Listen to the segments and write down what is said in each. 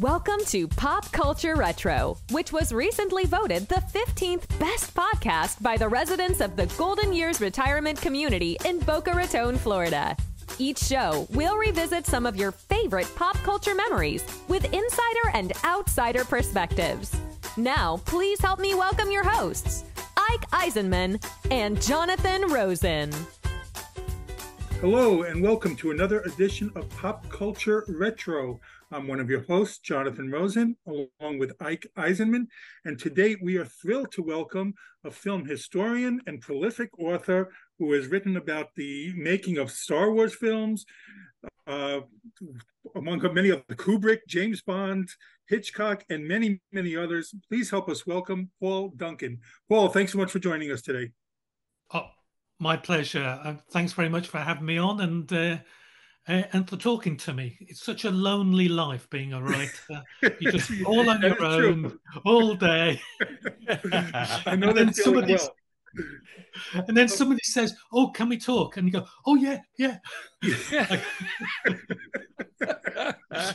Welcome to Pop Culture Retro, which was recently voted the 15th best podcast by the residents of the Golden Years retirement community in Boca Raton, Florida. Each show, we'll revisit some of your favorite pop culture memories with insider and outsider perspectives. Now, please help me welcome your hosts, Ike Eisenmann and Jonathan Rosen. Hello, and welcome to another edition of Pop Culture Retro. I'm one of your hosts, Jonathan Rosen, along with Ike Eisenmann. And today we are thrilled to welcome a film historian and prolific author who has written about the making of Star Wars films, uh, among many of the Kubrick, James Bond, Hitchcock, and many, many others. Please help us welcome Paul Duncan. Paul, thanks so much for joining us today. Oh, my pleasure. Uh, thanks very much for having me on and uh, and for talking to me. It's such a lonely life being a writer. You're just all on your own true. all day. I know that somebody, well. And then somebody says, "Oh, can we talk?" And you go, "Oh yeah, yeah." yeah,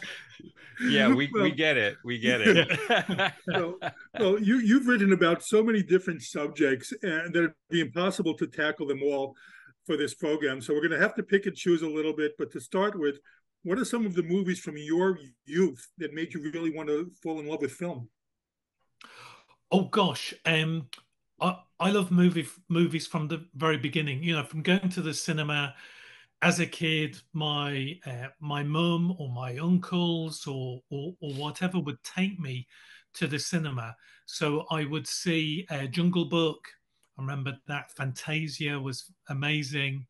yeah we, well, we get it. We get it. well, well, you you've written about so many different subjects, and that it'd be impossible to tackle them all for this program. So we're going to have to pick and choose a little bit. But to start with, what are some of the movies from your youth that made you really want to fall in love with film? Oh gosh, um, I I love movie movies from the very beginning. You know, from going to the cinema as a kid, my uh, my mum or my uncles or, or, or whatever would take me to the cinema. So I would see uh, Jungle Book. I remember that Fantasia was amazing.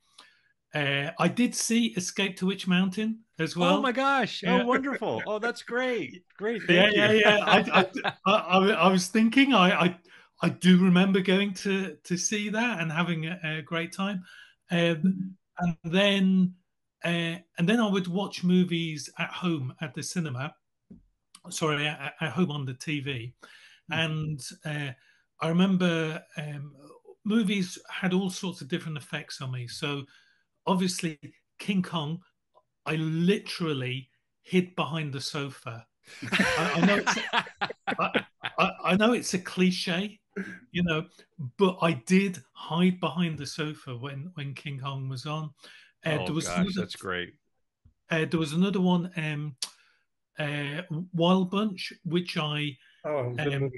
Uh, I did see Escape to Witch Mountain as well. Oh my gosh! Oh, wonderful! Oh, that's great! Great. yeah, yeah, yeah. I, I, I, I, was thinking, I, I, I do remember going to to see that and having a, a great time. Um, and then uh, and then I would watch movies at home at the cinema. Sorry, at, at home on the TV, hmm. and uh, I remember um, movies had all sorts of different effects on me. So obviously, King Kong, I literally hid behind the sofa. I, I, know I, I, I know it's a cliche, you know, but I did hide behind the sofa when when King Kong was on. Uh, oh there was gosh, another, that's great. Uh, there was another one, um, uh, Wild Bunch, which I, oh, um,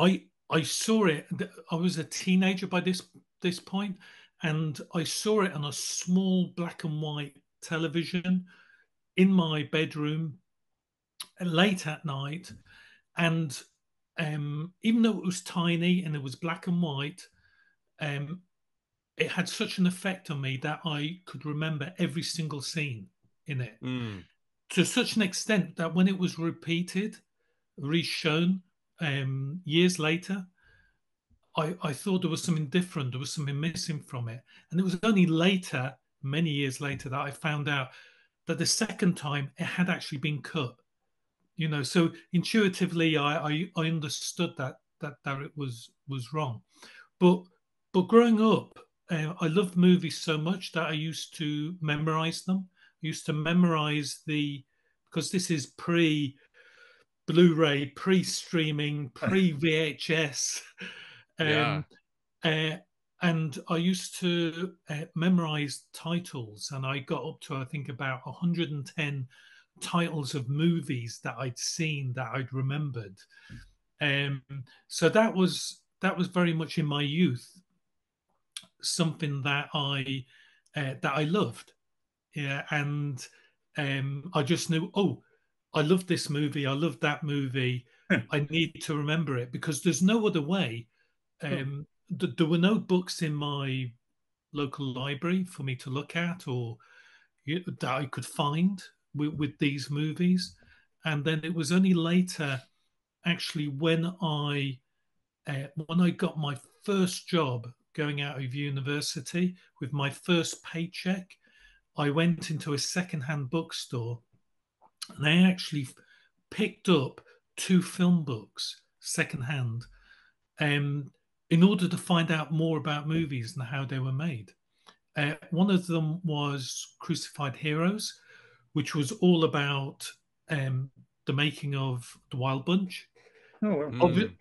I I saw it. I was a teenager by this this point, and I saw it on a small black and white television in my bedroom late at night, and um, even though it was tiny and it was black and white, um, it had such an effect on me that I could remember every single scene in it mm. to such an extent that when it was repeated, reshown um, years later, I, I thought there was something different. There was something missing from it. And it was only later, many years later, that I found out that the second time it had actually been cut you know so intuitively I, I i, understood that that that it was was wrong but but growing up uh, i loved movies so much that i used to memorize them I used to memorize the because this is pre blu-ray pre-streaming pre vhs um, yeah. Uh, and I used to uh, memorize titles, and I got up to I think about 110 titles of movies that I'd seen that I'd remembered. Um, so that was that was very much in my youth something that I uh, that I loved. Yeah, and um, I just knew, oh, I love this movie. I love that movie. I need to remember it because there's no other way. Um, th- there were no books in my local library for me to look at or you know, that I could find with, with these movies. And then it was only later, actually, when I uh, when I got my first job going out of university with my first paycheck, I went into a secondhand bookstore and I actually picked up two film books secondhand um, in order to find out more about movies and how they were made. Uh, one of them was Crucified Heroes, which was all about um, the making of the Wild Bunch. Oh, well. Obvi-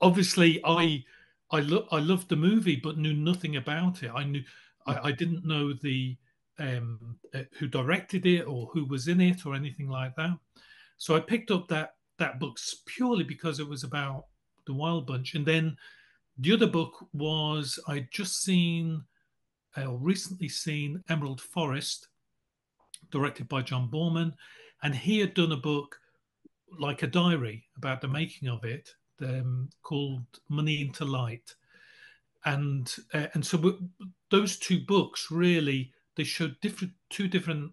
obviously, I I lo- I loved the movie, but knew nothing about it. I knew I, I didn't know the um, uh, who directed it or who was in it or anything like that. So I picked up that that book purely because it was about the Wild Bunch, and then the other book was I'd just seen uh, or recently seen Emerald Forest, directed by John Boorman, and he had done a book like a diary about the making of it um, called Money into Light, and uh, and so those two books really they showed different two different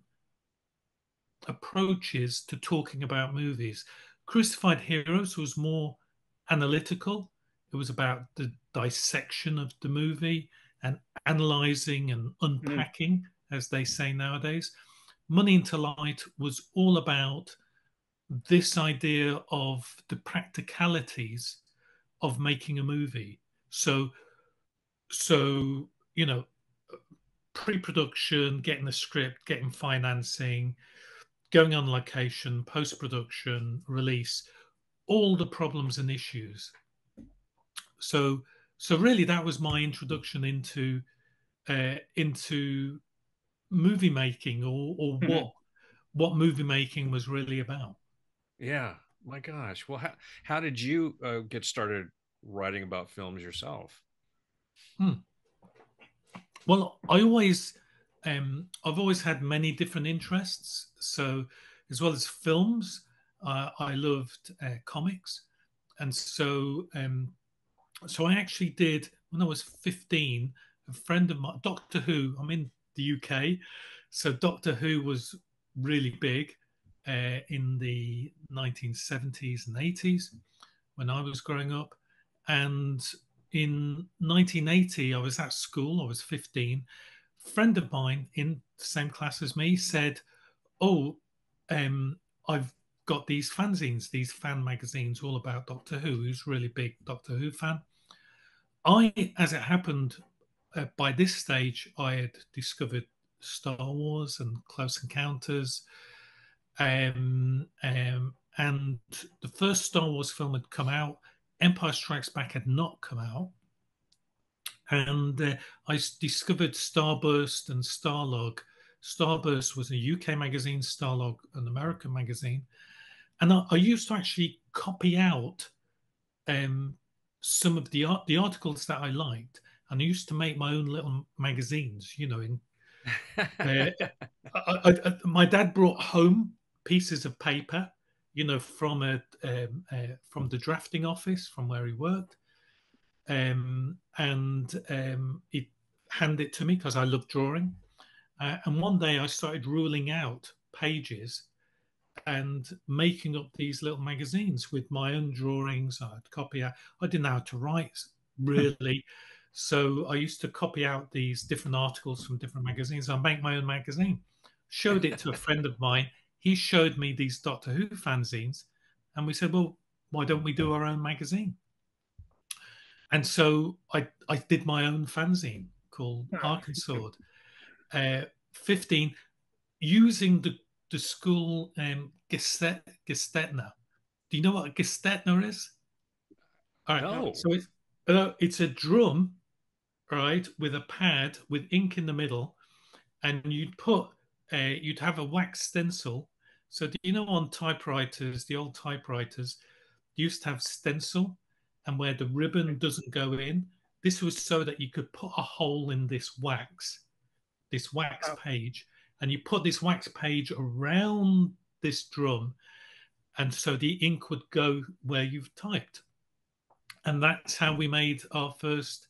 approaches to talking about movies. Crucified Heroes was more analytical. It was about the dissection of the movie and analyzing and unpacking, mm. as they say nowadays. Money into Light was all about this idea of the practicalities of making a movie. So, so you know, pre-production, getting the script, getting financing, going on location, post-production, release, all the problems and issues. So, so really, that was my introduction into uh, into movie making, or or mm-hmm. what what movie making was really about. Yeah, my gosh. Well, how how did you uh, get started writing about films yourself? Hmm. Well, I always, um, I've always had many different interests. So, as well as films, uh, I loved uh, comics, and so, um, so I actually did when I was fifteen. A friend of mine, Doctor Who. I'm in the UK, so Doctor Who was really big uh, in the 1970s and 80s when I was growing up, and in 1980, I was at school, I was 15. A friend of mine in the same class as me said, Oh, um, I've got these fanzines, these fan magazines all about Doctor Who, who's really big Doctor Who fan. I, as it happened, uh, by this stage, I had discovered Star Wars and Close Encounters. Um, um, and the first Star Wars film had come out Empire Strikes Back had not come out. And uh, I discovered Starburst and Starlog. Starburst was a UK magazine, Starlog an American magazine. And I, I used to actually copy out um, some of the art, the articles that I liked, and I used to make my own little magazines. You know, in uh, I, I, my dad brought home pieces of paper you know, from a um, uh, from the drafting office from where he worked, um, and um, he handed it to me because I love drawing. Uh, and one day I started ruling out pages and making up these little magazines with my own drawings. I'd copy out. I didn't know how to write really. so I used to copy out these different articles from different magazines. I make my own magazine. Showed it to a friend of mine he showed me these Doctor Who fanzines, and we said, well, why don't we do our own magazine? And so I, I did my own fanzine called oh. Arkensword. Uh, 15, using the, the school um, Gestetner. Do you know what a Gestetner is? All right. No. So it's, uh, it's a drum, right, with a pad with ink in the middle, and you'd put, uh, you'd have a wax stencil so do you know on typewriters, the old typewriters used to have stencil, and where the ribbon doesn't go in, this was so that you could put a hole in this wax, this wax oh. page, and you put this wax page around this drum, and so the ink would go where you've typed, and that's how we made our first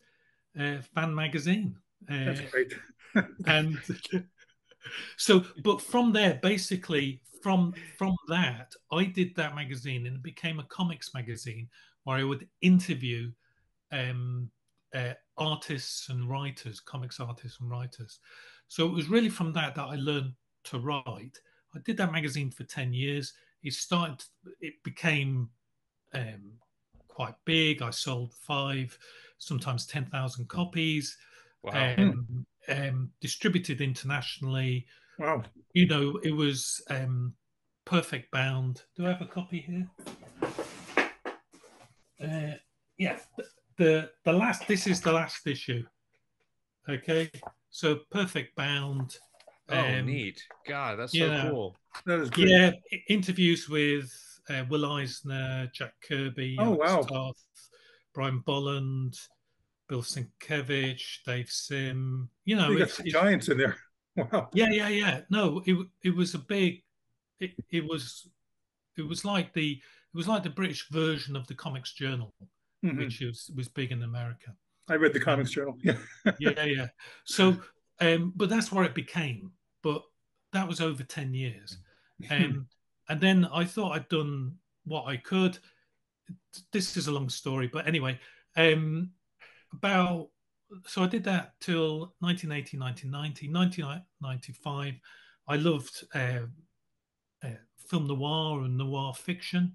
uh, fan magazine. Uh, that's great. and so, but from there, basically, from from that, I did that magazine, and it became a comics magazine where I would interview um, uh, artists and writers, comics artists and writers. So it was really from that that I learned to write. I did that magazine for ten years. It started. It became um, quite big. I sold five, sometimes ten thousand copies. Wow. Um, um, distributed internationally. Wow. You know, it was um, Perfect Bound. Do I have a copy here? Uh, yeah, the the last. This is the last issue. Okay, so Perfect Bound. Oh, um, neat! God, that's so cool. That is good. Yeah, interviews with uh, Will Eisner, Jack Kirby, oh wow, Brian Bolland, Bill Sienkiewicz, Dave Sim. You know, you got some giants in there. Wow. Yeah, yeah, yeah. No, it it was a big. It, it was it was like the it was like the British version of the Comics Journal, mm-hmm. which was was big in America. I read the Comics Journal. Yeah, yeah, yeah. So, um, but that's where it became. But that was over ten years, um, and then I thought I'd done what I could. This is a long story, but anyway, um, about so I did that till 1980, 1990, 1995. I loved uh, uh, film noir and noir fiction,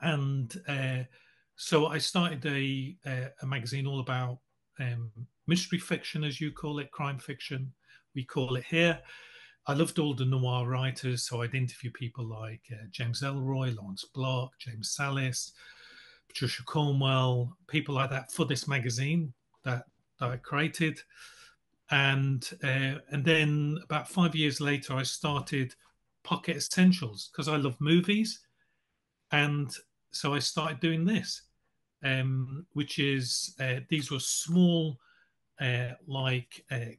and uh, so I started a, a magazine all about um, mystery fiction, as you call it, crime fiction. We call it here. I loved all the noir writers, so I'd interview people like uh, James Ellroy, Lawrence Block, James Sallis, Patricia Cornwell, people like that for this magazine that, that I created. And uh, and then about five years later, I started Pocket Essentials because I love movies, and so I started doing this, um, which is uh, these were small, uh, like uh,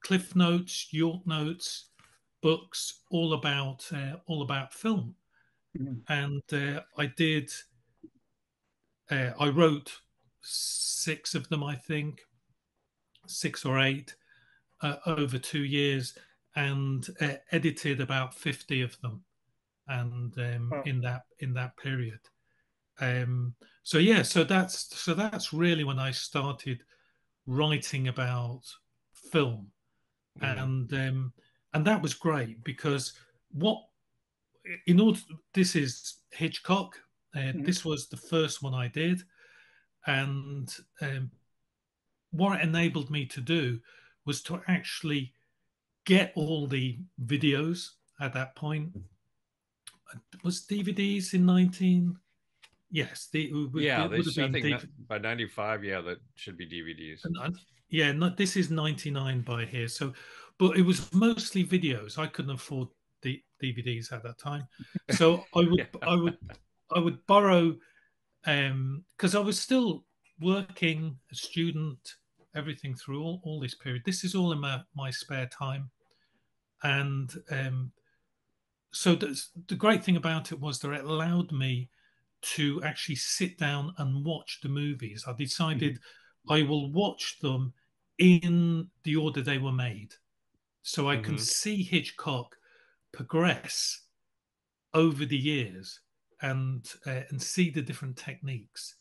Cliff Notes, York Notes, books all about uh, all about film, mm-hmm. and uh, I did. Uh, I wrote six of them, I think, six or eight uh, over two years, and uh, edited about fifty of them, and um, in that in that period. Um, so yeah, so that's so that's really when I started writing about film, mm. and um, and that was great because what in order this is Hitchcock. Uh, mm. This was the first one I did, and um, what it enabled me to do was to actually get all the videos at that point. Was DVDs in 19? Yes, the, yeah, they, I think DV- by 95, yeah, that should be DVDs. And, yeah, not, this is 99 by here. So, but it was mostly videos. I couldn't afford the DVDs at that time. So I would, yeah. I would, I would borrow um because I was still working a student, everything through all, all this period. This is all in my, my spare time. And um, so the, the great thing about it was that it allowed me to actually sit down and watch the movies. I decided mm-hmm. I will watch them in the order they were made. So I mm-hmm. can see Hitchcock progress over the years and uh, and see the different techniques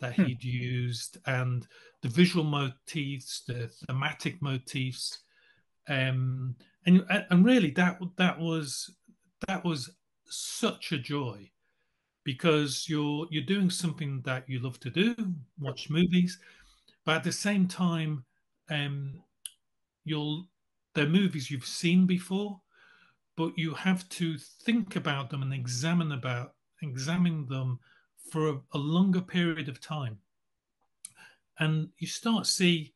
that hmm. he'd used and the visual motifs, the thematic motifs, um, and and really that that was that was such a joy because you're you're doing something that you love to do, watch movies, but at the same time, um, you'll they're movies you've seen before, but you have to think about them and examine about examine them for a, a longer period of time. And you start see,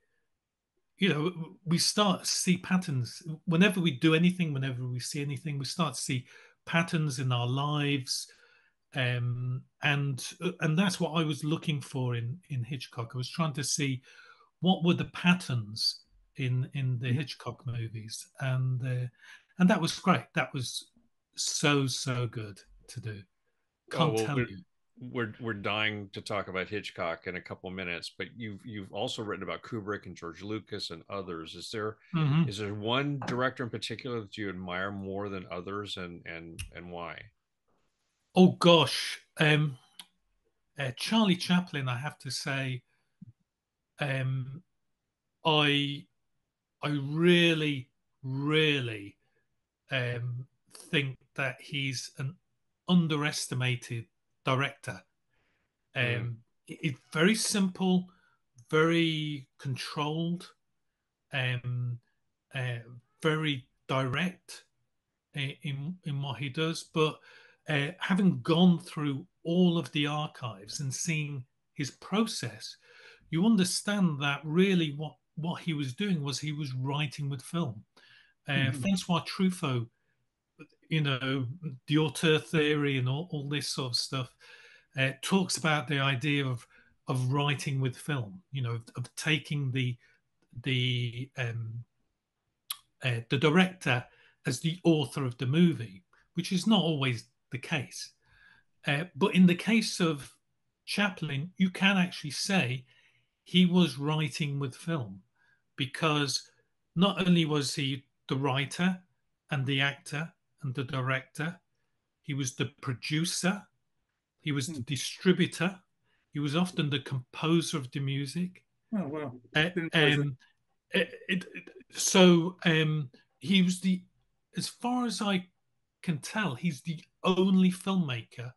you know, we start see patterns. Whenever we do anything, whenever we see anything, we start to see patterns in our lives. Um, and and that's what I was looking for in in Hitchcock. I was trying to see what were the patterns in in the Hitchcock movies, and uh, and that was great. That was so so good to do. Can't oh, well, tell you. We're we're dying to talk about Hitchcock in a couple of minutes, but you've you've also written about Kubrick and George Lucas and others. Is there mm-hmm. is there one director in particular that you admire more than others, and and and why? Oh gosh, um, uh, Charlie Chaplin. I have to say, um, I I really really um, think that he's an underestimated director. Um, mm. It's very simple, very controlled, um, uh, very direct. in in what he does, but uh, having gone through all of the archives and seeing his process, you understand that really what what he was doing was he was writing with film. Uh, mm-hmm. Francois Truffaut, you know, the auteur theory and all, all this sort of stuff, uh, talks about the idea of of writing with film. You know, of, of taking the the um, uh, the director as the author of the movie, which is not always the case. Uh, but in the case of Chaplin, you can actually say he was writing with film because not only was he the writer and the actor and the director, he was the producer, he was the hmm. distributor, he was often the composer of the music. Oh well. Uh, um, it, it, so um, he was the, as far as I can tell, he's the only filmmaker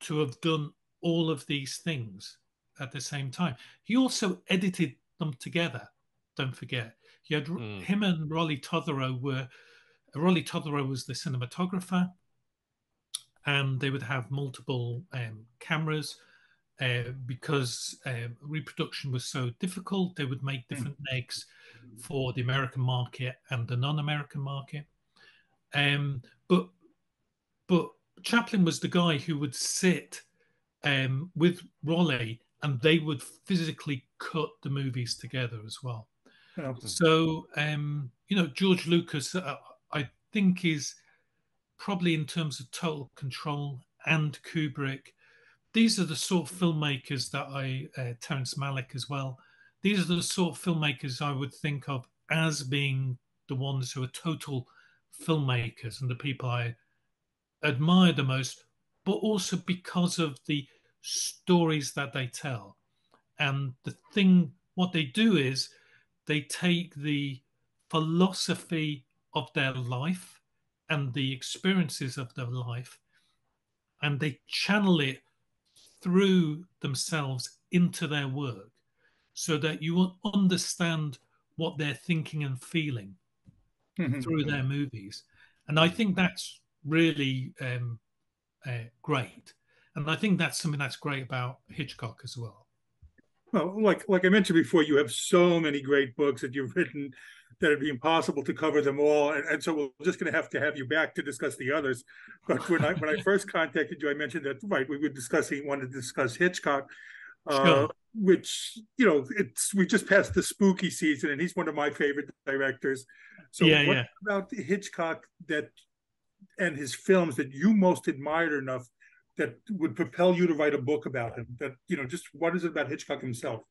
to have done all of these things at the same time. He also edited them together. Don't forget, he had mm. him and Rollie Totheroh were. Rollie Totheroh was the cinematographer, and they would have multiple um, cameras. Uh, because uh, reproduction was so difficult, they would make hmm. different mm. negs for the American market and the non-American market. Um, but but Chaplin was the guy who would sit um, with Rollie and they would physically cut the movies together as well. So, um, you know, George Lucas, uh, think, is probably in terms of total control and Kubrick. These are the sort of filmmakers that I, uh, Terrence Malick as well, these are the sort of filmmakers I would think of as being the ones who are total filmmakers and the people I admire the most, but also because of the stories that they tell. And the thing, what they do is they take the philosophy of their life and the experiences of their life and they channel it through themselves into their work so that you will understand what they're thinking and feeling mm-hmm. through their movies. And I think that's really um, uh, great. And I think that's something that's great about Hitchcock as well. Well, like like I mentioned before, you have so many great books that you've written that it'd be impossible to cover them all, and, and so we're just going to have to have you back to discuss the others. But when I when I first contacted you, I mentioned that right we were discussing wanted to discuss Hitchcock, uh, which you know it's we just passed the spooky season, and he's one of my favorite directors. So, yeah, what yeah. about Hitchcock that and his films that you most admired enough that would propel you to write a book about him? That you know, just what is it about Hitchcock himself?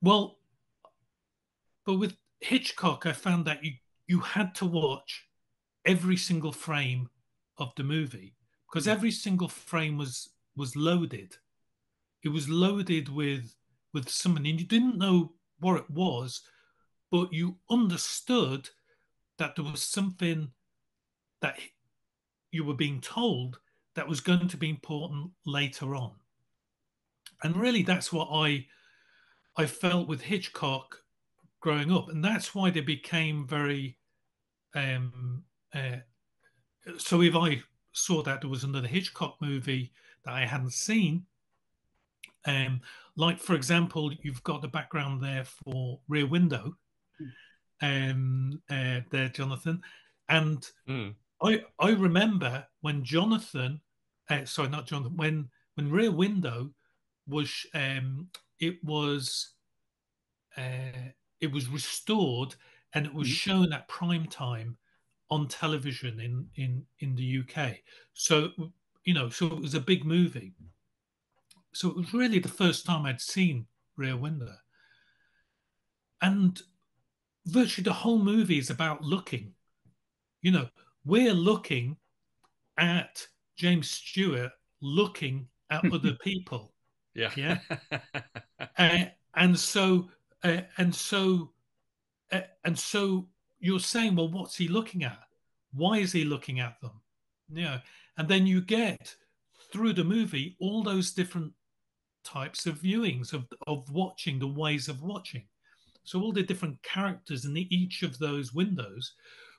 Well, but with Hitchcock, I found that you you had to watch every single frame of the movie because every single frame was was loaded. It was loaded with with something, and you didn't know what it was, but you understood that there was something that you were being told that was going to be important later on. And really, that's what I I felt with Hitchcock growing up, and that's why they became very. Um, uh, so if I saw that there was another Hitchcock movie that I hadn't seen, um, like for example, you've got the background there for Rear Window, hmm. um, uh, there, Jonathan, and mm. I I remember when Jonathan, uh, sorry, not Jonathan, when when Rear Window was um, it was uh, it was restored and it was mm-hmm. shown at prime time on television in in in the UK. So you know, so it was a big movie. So it was really the first time I'd seen Rear Window, and virtually the whole movie is about looking. You know, we're looking at James Stewart looking at other people. Yeah. Yeah. uh, and so, and so, uh, and so you're saying, well, what's he looking at? Why is he looking at them? Yeah. And then you get through the movie all those different types of viewings of, of watching, the ways of watching. So all the different characters in the, each of those windows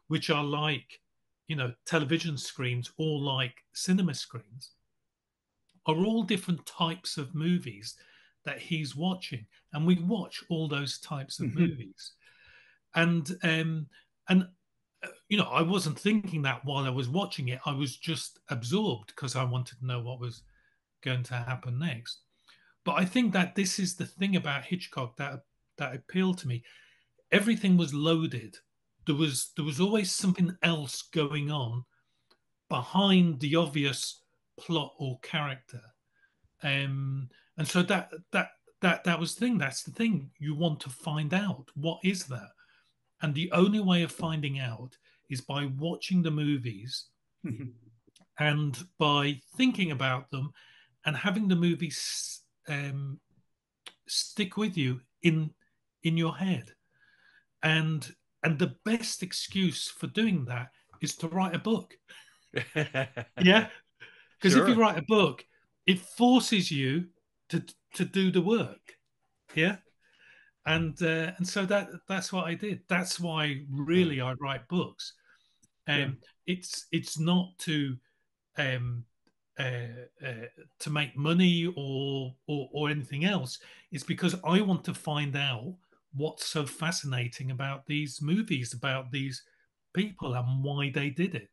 which are like, you know, television screens or like cinema screens, are all different types of movies that he's watching, and we watch all those types of mm-hmm. movies, and um, and uh, you know, I wasn't thinking that while I was watching it. I was just absorbed because I wanted to know what was going to happen next. But I think that this is the thing about Hitchcock that that appealed to me. Everything was loaded. There was there was always something else going on behind the obvious plot or character. Um, and so that that that that was the thing. That's the thing. You want to find out what is that, and the only way of finding out is by watching the movies mm-hmm. and by thinking about them and having the movies um, stick with you in in your head and and the best excuse for doing that is to write a book yeah because sure. if you write a book it forces you to to do the work yeah and uh, and so that that's what i did that's why really i write books um yeah. it's it's not to um uh, uh, to make money or, or or anything else. It's because I want to find out what's so fascinating about these movies, about these people, and why they did it.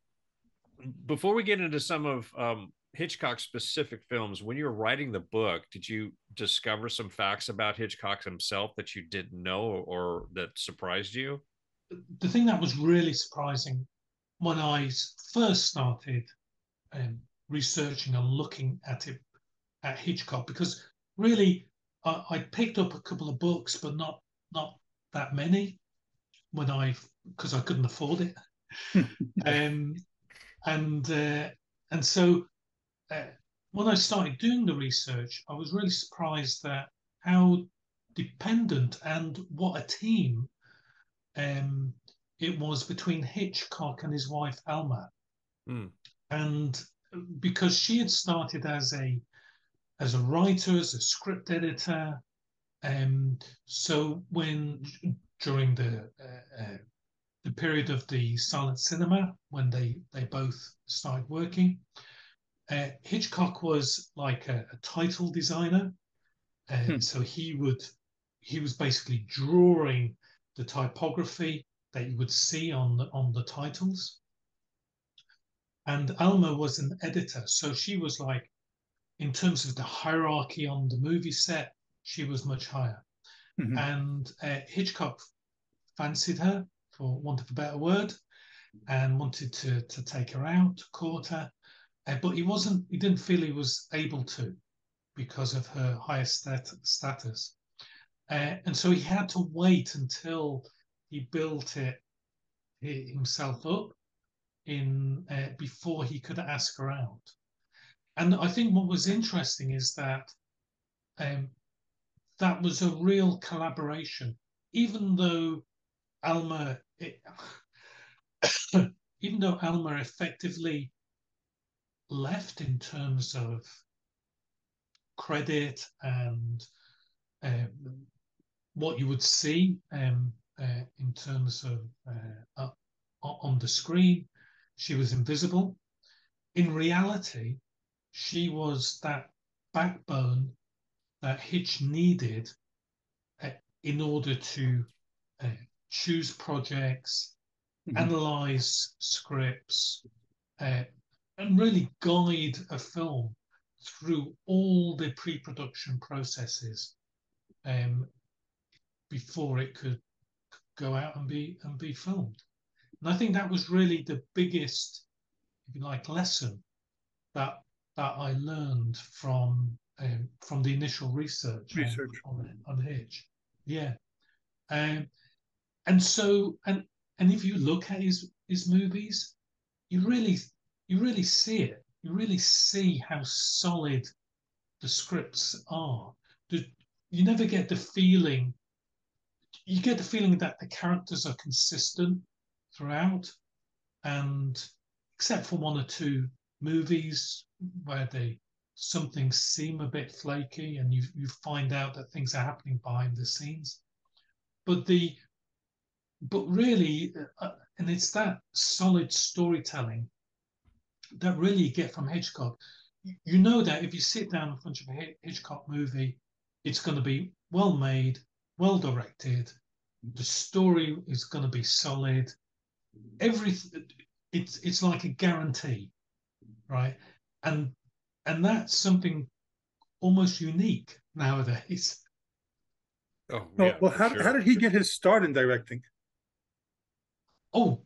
Before we get into some of um, Hitchcock's specific films, when you were writing the book, did you discover some facts about Hitchcock himself that you didn't know or that surprised you? The thing that was really surprising when I first started um, researching and looking at it at Hitchcock because really I, I picked up a couple of books, but not not that many when I because I couldn't afford it. um, and uh, and so uh, when I started doing the research, I was really surprised that how dependent and what a team um, it was between Hitchcock and his wife Alma. Mm. And because she had started as a as a writer, as a script editor. Um, so when during the uh, uh, the period of the silent cinema, when they they both started working, uh, Hitchcock was like a, a title designer, and hmm. so he would he was basically drawing the typography that you would see on the on the titles. And Alma was an editor. So she was like, in terms of the hierarchy on the movie set, she was much higher. Mm-hmm. And uh, Hitchcock fancied her, for want of a better word, and wanted to, to take her out, to court her. Uh, but he wasn't, he didn't feel he was able to because of her higher stat- status. Uh, and so he had to wait until he built it himself up in uh, before he could ask her out. And I think what was interesting is that um, that was a real collaboration, even though Alma, it, even though Alma effectively left in terms of credit and um, what you would see um, uh, in terms of uh, on the screen. She was invisible. In reality, she was that backbone that Hitch needed uh, in order to uh, choose projects, mm-hmm. analyze scripts, uh, and really guide a film through all the pre-production processes um, before it could go out and be and be filmed. And I think that was really the biggest, if you like, lesson that that I learned from um, from the initial research, research. On, on, Hitch. Yeah. Um, and so and and if you look at his his movies, you really you really see it. You really see how solid the scripts are. The, you never get the feeling. You get the feeling that the characters are consistent throughout, and except for one or two movies where they something seem a bit flaky and you you find out that things are happening behind the scenes but the but really uh, and it's that solid storytelling that really you get from Hitchcock. You know that if you sit down in front of a Hitchcock movie, it's going to be well made, well directed. The story is going to be solid. Everything it's it's like a guarantee, right? And and that's something almost unique nowadays. Oh, well, yeah, well how, sure. how did he get his start in directing? Oh,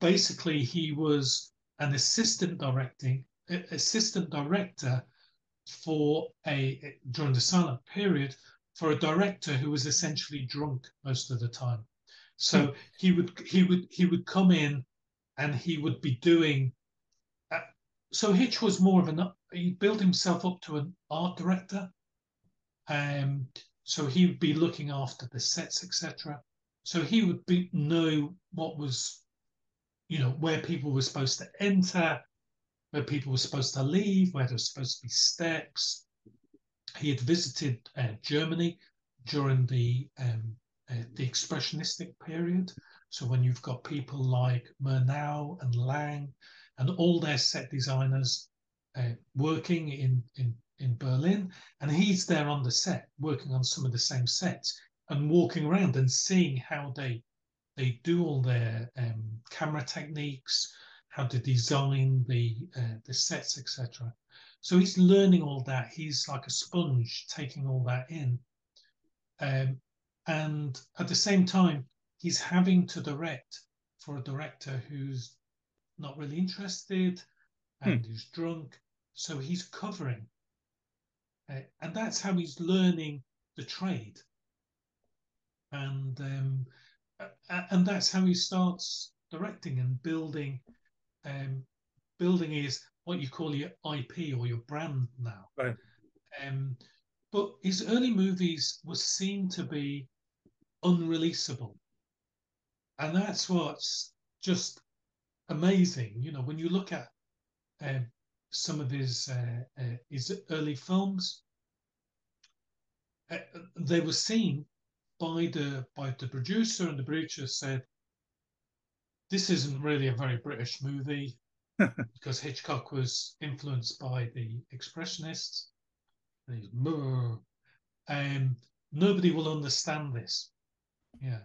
basically, he was an assistant directing assistant director for a during the silent period for a director who was essentially drunk most of the time. So hmm. he would he would he would come in and he would be doing. Uh, so Hitch was more of an he built himself up to an art director. Um, so he would be looking after the sets, etc. So he would be know what was, you know, where people were supposed to enter, where people were supposed to leave, where there was supposed to be steps. He had visited uh, Germany during the um, uh, the expressionistic period. So when you've got people like Murnau and Lang and all their set designers uh, working in, in in Berlin, and he's there on the set working on some of the same sets and walking around and seeing how they they do all their um, camera techniques, how to design the uh, the sets, etc. So he's learning all that. He's like a sponge, taking all that in, um, and at the same time, he's having to direct for a director who's not really interested and hmm. who's drunk. So he's covering uh, and that's how he's learning the trade. And um, and that's how he starts directing and building um, building his what you call your IP or your brand now. Right. Um, but his early movies were seen to be unreleasable, and that's what's just amazing. You know, when you look at um, some of his uh, uh, his early films. Uh, they were seen by the by the producer, and the producer said, "This isn't really a very British movie." because Hitchcock was influenced by the Expressionists. And he's, um, nobody will understand this. Yeah,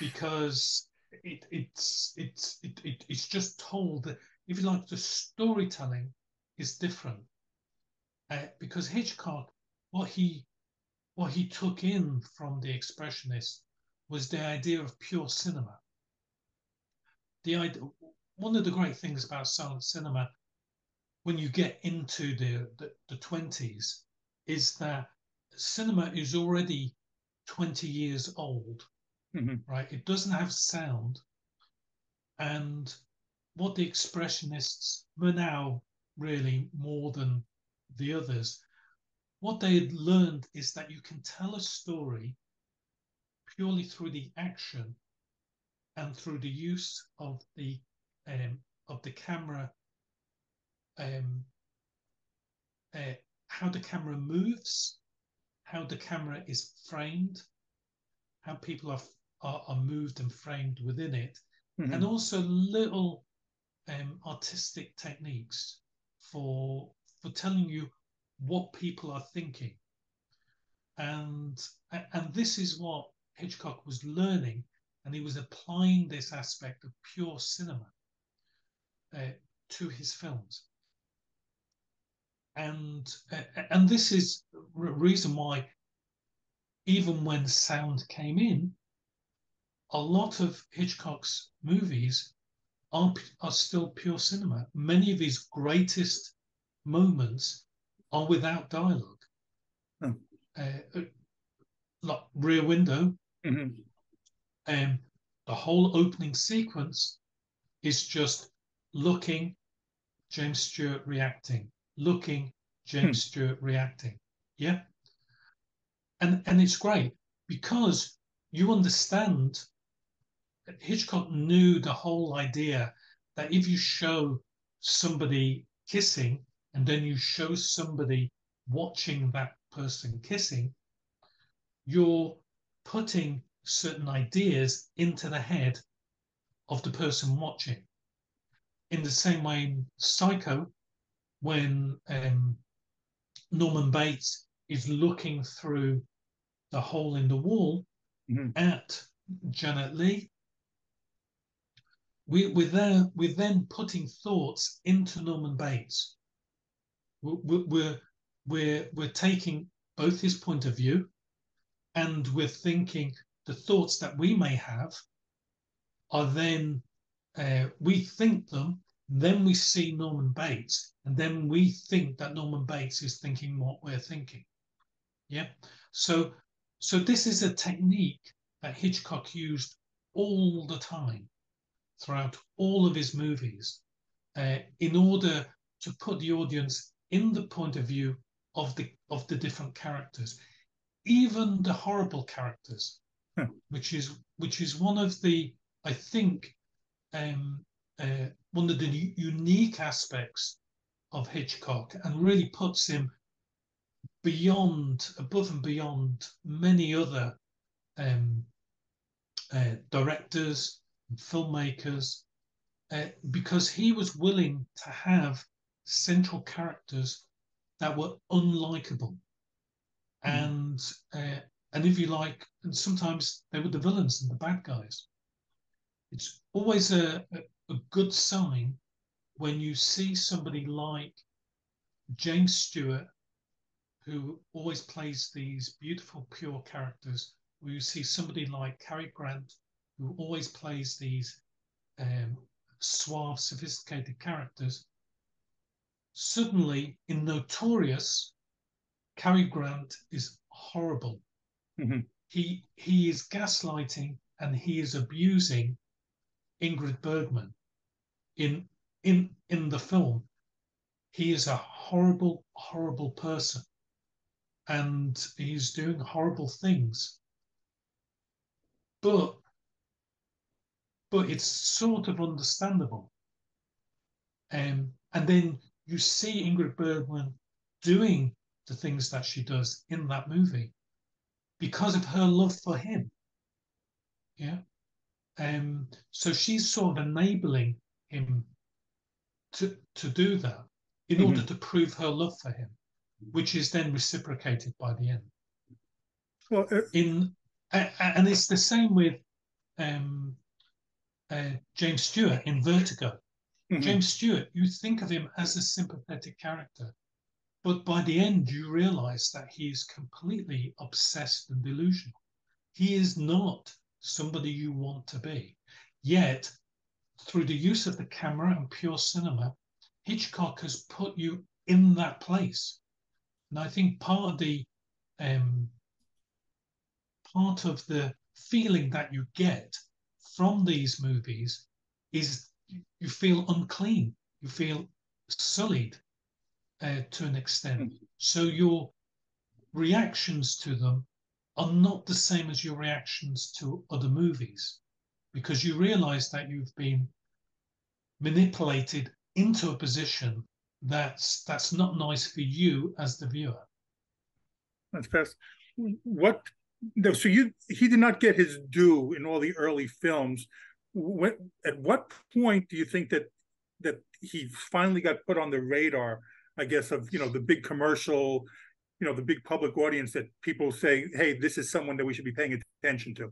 because it, it's it's it, it, it's just told that if you like the storytelling is different uh, because Hitchcock, what he what he took in from the expressionists was the idea of pure cinema. The idea, one of the great things about silent cinema, when you get into the, the, the 20s, is that cinema is already 20 years old, mm-hmm. right? It doesn't have sound. And what the expressionists were now really more than the others. What they had learned is that you can tell a story purely through the action and through the use of the um, of the camera, um, uh, how the camera moves, how the camera is framed, how people are are, are moved and framed within it, mm-hmm. and also little um, artistic techniques for for telling you what people are thinking and and this is what hitchcock was learning and he was applying this aspect of pure cinema uh, to his films and uh, and this is the reason why even when sound came in a lot of hitchcock's movies are, are still pure cinema. Many of his greatest moments are without dialogue. Oh. Uh, like Rear Window, mm-hmm. um, the whole opening sequence is just looking, James Stewart reacting, looking, James hmm. Stewart reacting. Yeah. And and it's great because you understand that Hitchcock knew the whole idea that if you show somebody kissing and then you show somebody watching that person kissing, you're putting certain ideas into the head of the person watching. In the same way in Psycho, when um, Norman Bates is looking through the hole in the wall mm-hmm. at Janet Leigh, we, we're, there, we're then putting thoughts into Norman Bates. We're, we're, we're, taking both his point of view and we're thinking the thoughts that we may have are then uh, we think them, then we see Norman Bates, and then we think that Norman Bates is thinking what we're thinking. Yeah. So so this is a technique that Hitchcock used all the time throughout all of his movies uh, in order to put the audience in the point of view of the of the different characters, even the horrible characters, hmm. which is which is one of the I think um, uh, one of the unique aspects of Hitchcock, and really puts him beyond, above and beyond many other um, uh, directors and filmmakers, uh, because he was willing to have central characters that were unlikable. Mm. And uh, and if you like, and sometimes they were the villains and the bad guys. It's always a, a, a good sign when you see somebody like James Stewart, who always plays these beautiful, pure characters, or you see somebody like Cary Grant, who always plays these um, suave, sophisticated characters, suddenly in Notorious, Cary Grant is horrible. Mm-hmm. He he is gaslighting and he is abusing Ingrid Bergman in in in the film. He is a horrible, horrible person, and he's doing horrible things. But but it's sort of understandable. Um, and then you see Ingrid Bergman doing the things that she does in that movie because of her love for him. Yeah. Um, so she's sort of enabling him to to do that in mm-hmm. order to prove her love for him, which is then reciprocated by the end. Well, uh, in uh, and it's the same with um, uh, James Stewart in Vertigo. Mm-hmm. James Stewart, you think of him as a sympathetic character, but by the end, you realize that he is completely obsessed and delusional. He is not somebody you want to be. Yet, through the use of the camera and pure cinema, Hitchcock has put you in that place. And I think part of the um, part of the feeling that you get from these movies is you feel unclean, you feel sullied uh, to an extent. Hmm. So your reactions to them are not the same as your reactions to other movies because you realize that you've been manipulated into a position that's that's not nice for you as the viewer that's best what so you he did not get his due in all the early films when, at what point do you think that that he finally got put on the radar i guess of you know the big commercial you know the big public audience that people say hey this is someone that we should be paying attention to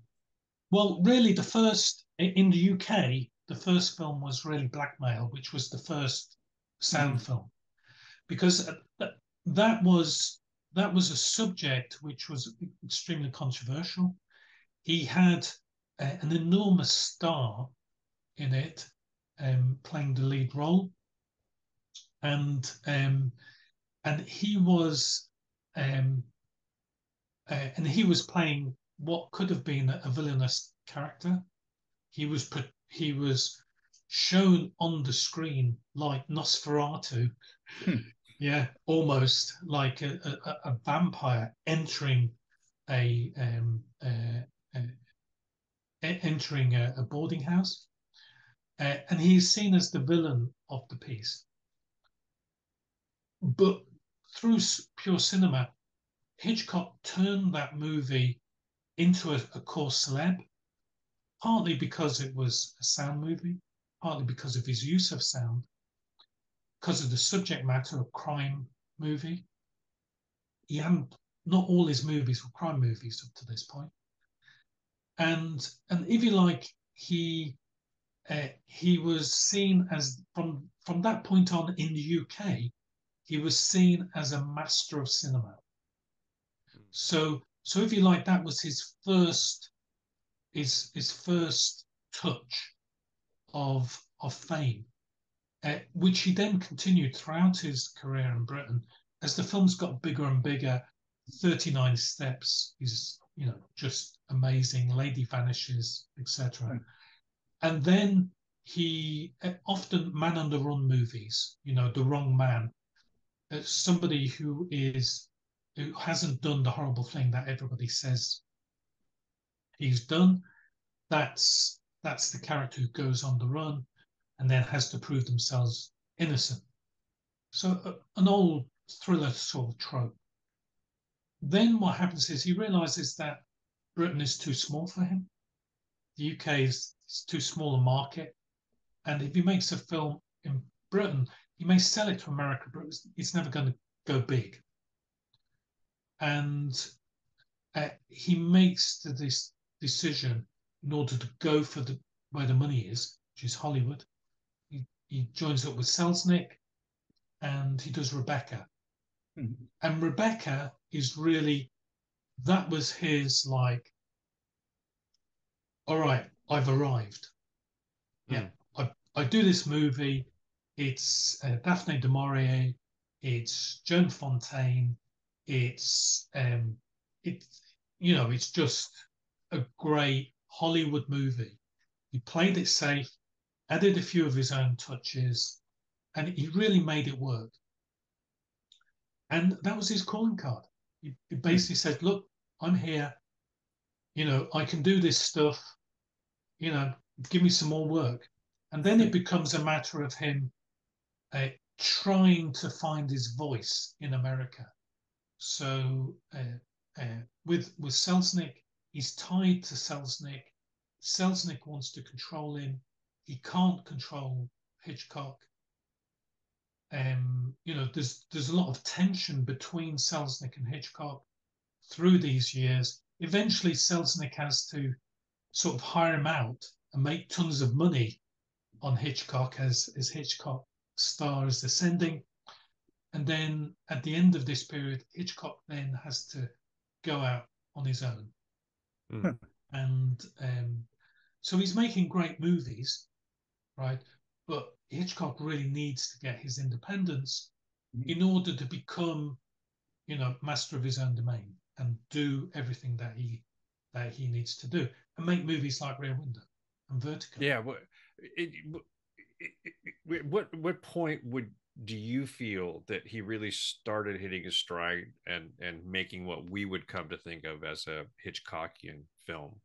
well really the first in the uk the first film was really blackmail which was the first sound mm. film. Because that was that was a subject which was extremely controversial. He had uh, an enormous star in it um, playing the lead role and um, and he was um, uh, and he was playing what could have been a, a villainous character. He was he was shown on the screen like Nosferatu, hmm. yeah, almost like a, a, a vampire entering a, um, uh, entering a, a, boarding house, uh, and he's seen as the villain of the piece. But through pure cinema, Hitchcock turned that movie into a, a cause célèbre. partly because it was a sound movie, partly because of his use of sound, because of the subject matter of crime movie. He hadn't, not all his movies were crime movies up to this point. And, and if you like, he uh, he was seen as from from that point on in the UK, he was seen as a master of cinema. So so if you like, that was his first his his first touch of of fame, uh, which he then continued throughout his career in Britain as the films got bigger and bigger. Thirty Nine Steps is you know just amazing. Lady Vanishes, etc. And then he uh, often man on the run movies. You know, the wrong man. Uh, somebody who is who hasn't done the horrible thing that everybody says he's done. That's that's the character who goes on the run and then has to prove themselves innocent. So uh, an old thriller sort of trope. Then what happens is he realizes that Britain is too small for him. The UK is, is too small a market. And if he makes a film in Britain, he may sell it to America, but it's, never going to go big and uh, he makes the, this decision in order to go for the where the money is, which is Hollywood. He, he joins up with Selznick, and he does Rebecca. Mm-hmm. And Rebecca is really that was his like. All right, I've arrived. Mm. Yeah, I, I do this movie. It's uh, Daphne du Maurier. It's Joan Fontaine. It's um, it's you know, it's just a great Hollywood movie. He played it safe, added a few of his own touches, and he really made it work. And that was his calling card. He, basically said, "Look, I'm here. You know, I can do this stuff. You know, give me some more work." And then it becomes a matter of him uh, trying to find his voice in America. So uh, uh, with with Selznick, he's tied to Selznick. Selznick wants to control him. He can't control Hitchcock. Um, you know, there's there's a lot of tension between Selznick and Hitchcock through these years. Eventually, Selznick has to sort of hire him out and make tons of money on Hitchcock as as Hitchcock star is ascending. And then at the end of this period, Hitchcock then has to go out on his own. Mm. and um, so he's making great movies, right? But Hitchcock really needs to get his independence mm. in order to become, you know, master of his own domain and do everything that he that he needs to do and make movies like Rear Window and Vertigo. Yeah. What, it, it, it, what what point would do you feel that he really started hitting his stride and and making what we would come to think of as a Hitchcockian film?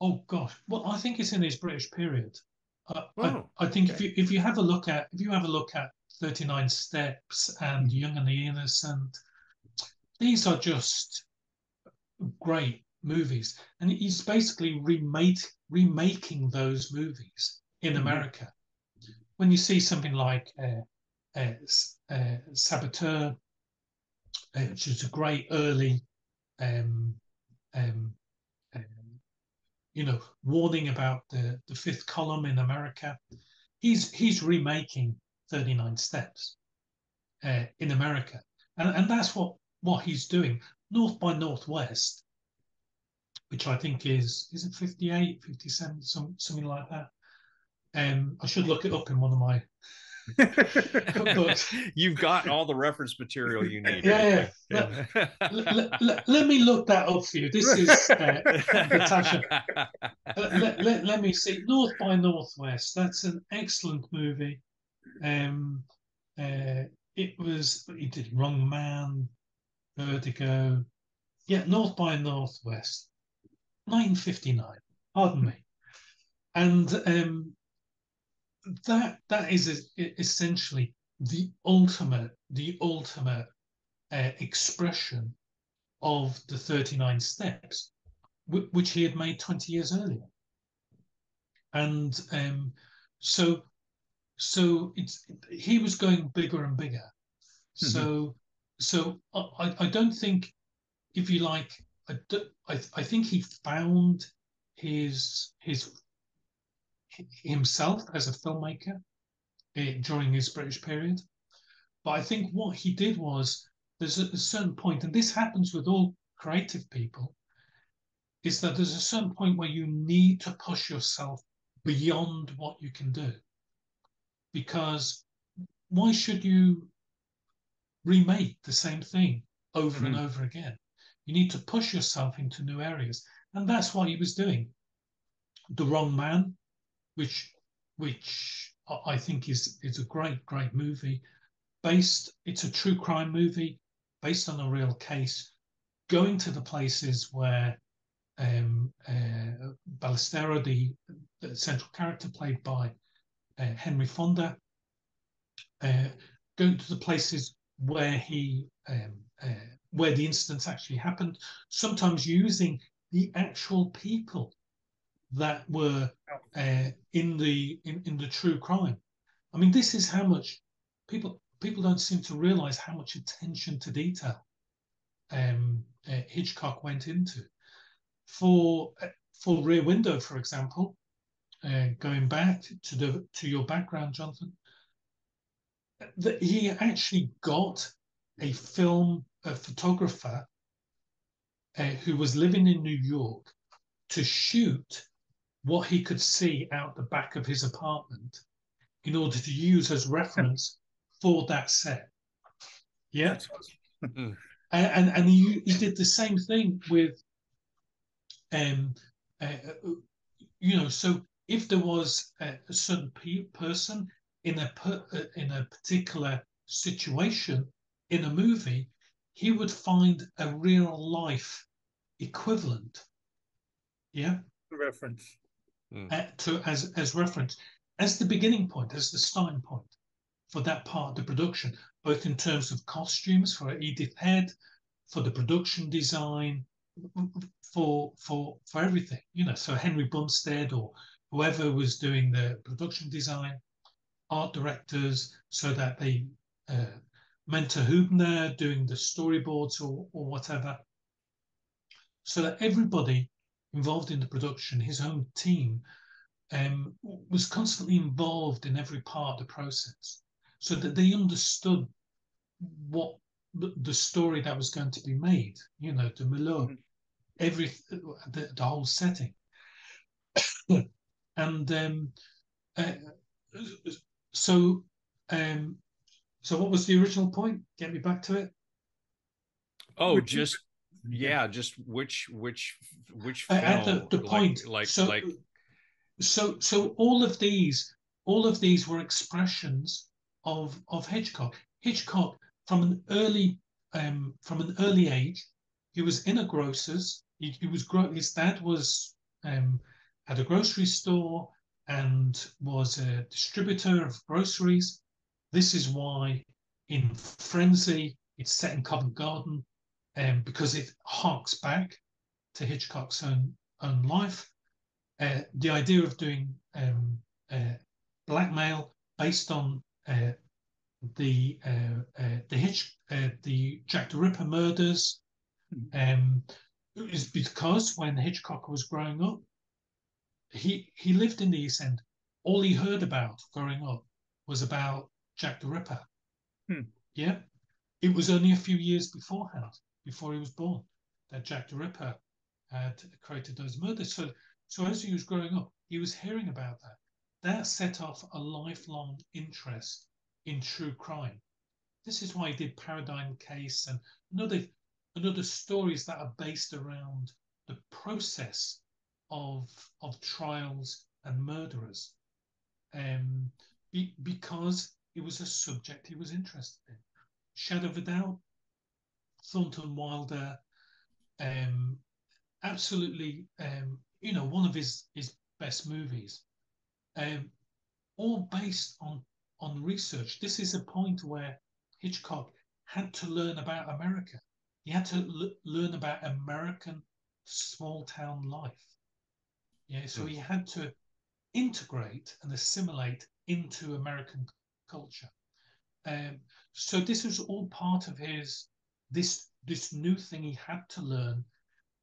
Oh gosh, well I think it's in his British period. Oh, I, I, think okay. if you if you have a look at if you have a look at Thirty Nine Steps and Young and the Innocent, these are just great movies, and he's basically remade remaking those movies in mm-hmm. America. When you see something like uh, uh, uh, Saboteur, uh, which is a great early, um, um, you know, warning about the, the fifth column in America. He's he's remaking 39 Steps uh, in America, and and that's what what he's doing. North by Northwest, which I think is is it 58, 57, some, something like that. Um, I should look it up in one of my You've got all the reference material you need. Yeah. yeah. let, let, let, me look that up for you. This is uh, Natasha. let, let, let, me see. North by Northwest. That's an excellent movie. Um, uh, it was, he did Wrong Man, Vertigo. Yeah, North by Northwest. 1959. Pardon me. And um, that that is essentially the ultimate the ultimate uh, expression of the 39 steps which he had made 20 years earlier and um, so so it's he was going bigger and bigger. Mm-hmm. So so I, I don't think, if you like, I, I, I think he found his his himself as a filmmaker eh, during his British period. But I think what he did was there's a, a certain point, and this happens with all creative people, is that there's a certain point where you need to push yourself beyond what you can do. Because why should you remake the same thing over mm-hmm. and over again? You need to push yourself into new areas. And that's what he was doing. The Wrong Man, which which I think is is a great, great movie. Based, it's a true crime movie based on a real case, going to the places where um, uh, Balestrero, the, the, central character played by uh, Henry Fonda, uh, going to the places where he um, uh, where the incidents actually happened, sometimes using the actual people that were uh, in the in, in the true crime. I mean, this is how much people people don't seem to realize how much attention to detail um, uh, Hitchcock went into. For uh, for Rear Window, for example, uh, going back to the to your background, Jonathan, that he actually got a film a photographer uh, who was living in New York to shoot what he could see out the back of his apartment in order to use as reference for that set. Yeah. And, and, and he, he did the same thing with um uh, uh, you know so if there was a, a certain pe- person in a per, uh, in a particular situation in a movie he would find a real life equivalent. Yeah? Reference mm. uh, to as as reference as the beginning point as the starting point for that part of the production both in terms of costumes for edith head for the production design for for for everything you know so henry bumstead or whoever was doing the production design art directors so that they uh, Mentor Huebner doing the storyboards or, or whatever. So that everybody involved in the production, his own team, um, was constantly involved in every part of the process so that they understood what the, the story that was going to be made, you know, the Milieu, mm-hmm. every the, the whole setting. and um, uh, so um, so, what was the original point? Get me back to it. Oh, just yeah, just which which which film, at the, the like, point. Like so, like so so all of these all of these were expressions of of Hitchcock. Hitchcock from an early um, from an early age, he was in a grocer's. He, he was his dad was um, had a grocery store and was a distributor of groceries. This is why in Frenzy it's set in Covent Garden um, because it harks back to Hitchcock's own own life. Uh, the idea of doing um, uh, blackmail based on uh, the uh, uh, the Hitch uh, the Jack the Ripper murders um, is because when Hitchcock was growing up, he he lived in the East End. All he heard about growing up was about Jack the Ripper. Hmm. Yeah. It was only a few years beforehand, before he was born, that Jack the Ripper had created those murders. So, so as he was growing up, he was hearing about that. That set off a lifelong interest in true crime. This is why he did Paradine Case and another, another stories that are based around the process of of trials and murderers. Um, be, because it was a subject he was interested in. Shadow of a Doubt, Thornton Wilder, um, absolutely, um, you know, one of his his best movies, um, all based on on research. This is a point where Hitchcock had to learn about America. He had to l- learn about American small town life. Yeah, so he had to integrate and assimilate into American culture. Um, so this was all part of his this this new thing he had to learn,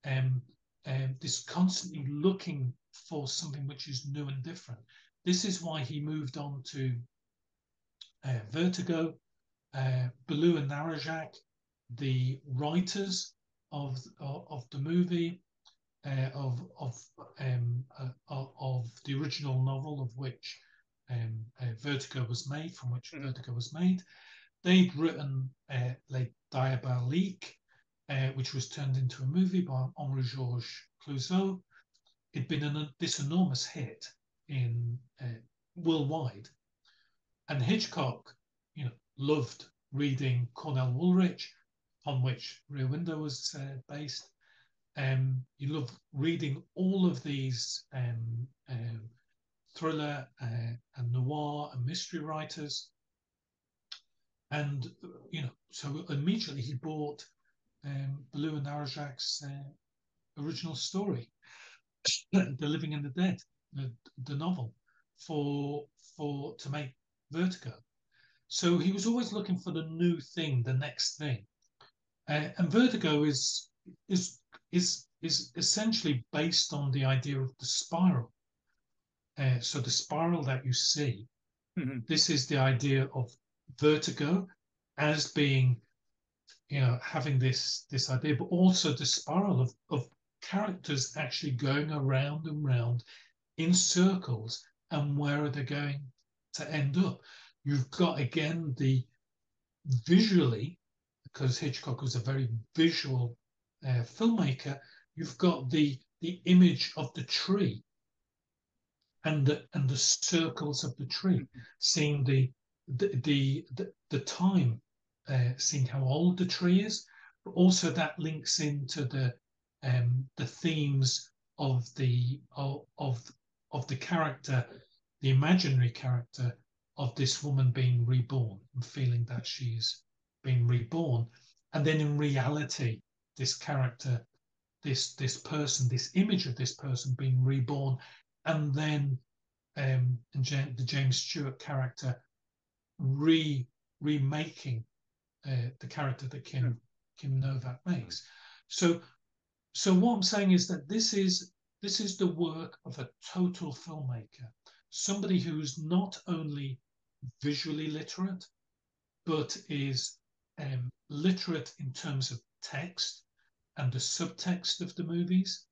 um, um, this constantly looking for something which is new and different. This is why he moved on to uh, Vertigo, uh, Boileau and Narcejac, the writers of of, of the movie, uh, of of um, uh, of the original novel of which um, uh, Vertigo was made, from which mm. Vertigo was made. They'd written uh, Les Diaboliques, uh, which was turned into a movie by Henri Georges Clouzot. It'd been an, this enormous hit in uh, worldwide, and Hitchcock, you know, loved reading Cornell Woolrich, on which Rear Window was uh, based. Um, you love reading all of these um, um, thriller uh, and noir and mystery writers. And, you know, so immediately he bought um, and Narcejac's uh, original story, The Living and the Dead, the, the novel, for for to make Vertigo. So he was always looking for the new thing, the next thing. Uh, and Vertigo is is is is essentially based on the idea of the spiral. Uh, so the spiral that you see, mm-hmm. this is the idea of vertigo as being, you know, having this this idea, but also the spiral of of characters actually going around and round in circles, and where are they going to end up? You've got again the visually, because Hitchcock was a very visual uh, filmmaker, you've got the the image of the tree and the and the circles of the tree, mm-hmm. seeing the the the the, time, uh, seeing how old the tree is, but also that links into the um, the themes of the of, of of the character, the imaginary character of this woman being reborn and feeling that she's been reborn, and then in reality, this character this this person, this image of this person being reborn, and then um, and the James Stewart character re remaking uh, the character that Kim Kim Novak makes. So so what I'm saying is that this is this is the work of a total filmmaker, somebody who's not only visually literate, but is um, literate in terms of text and the subtext of the movies.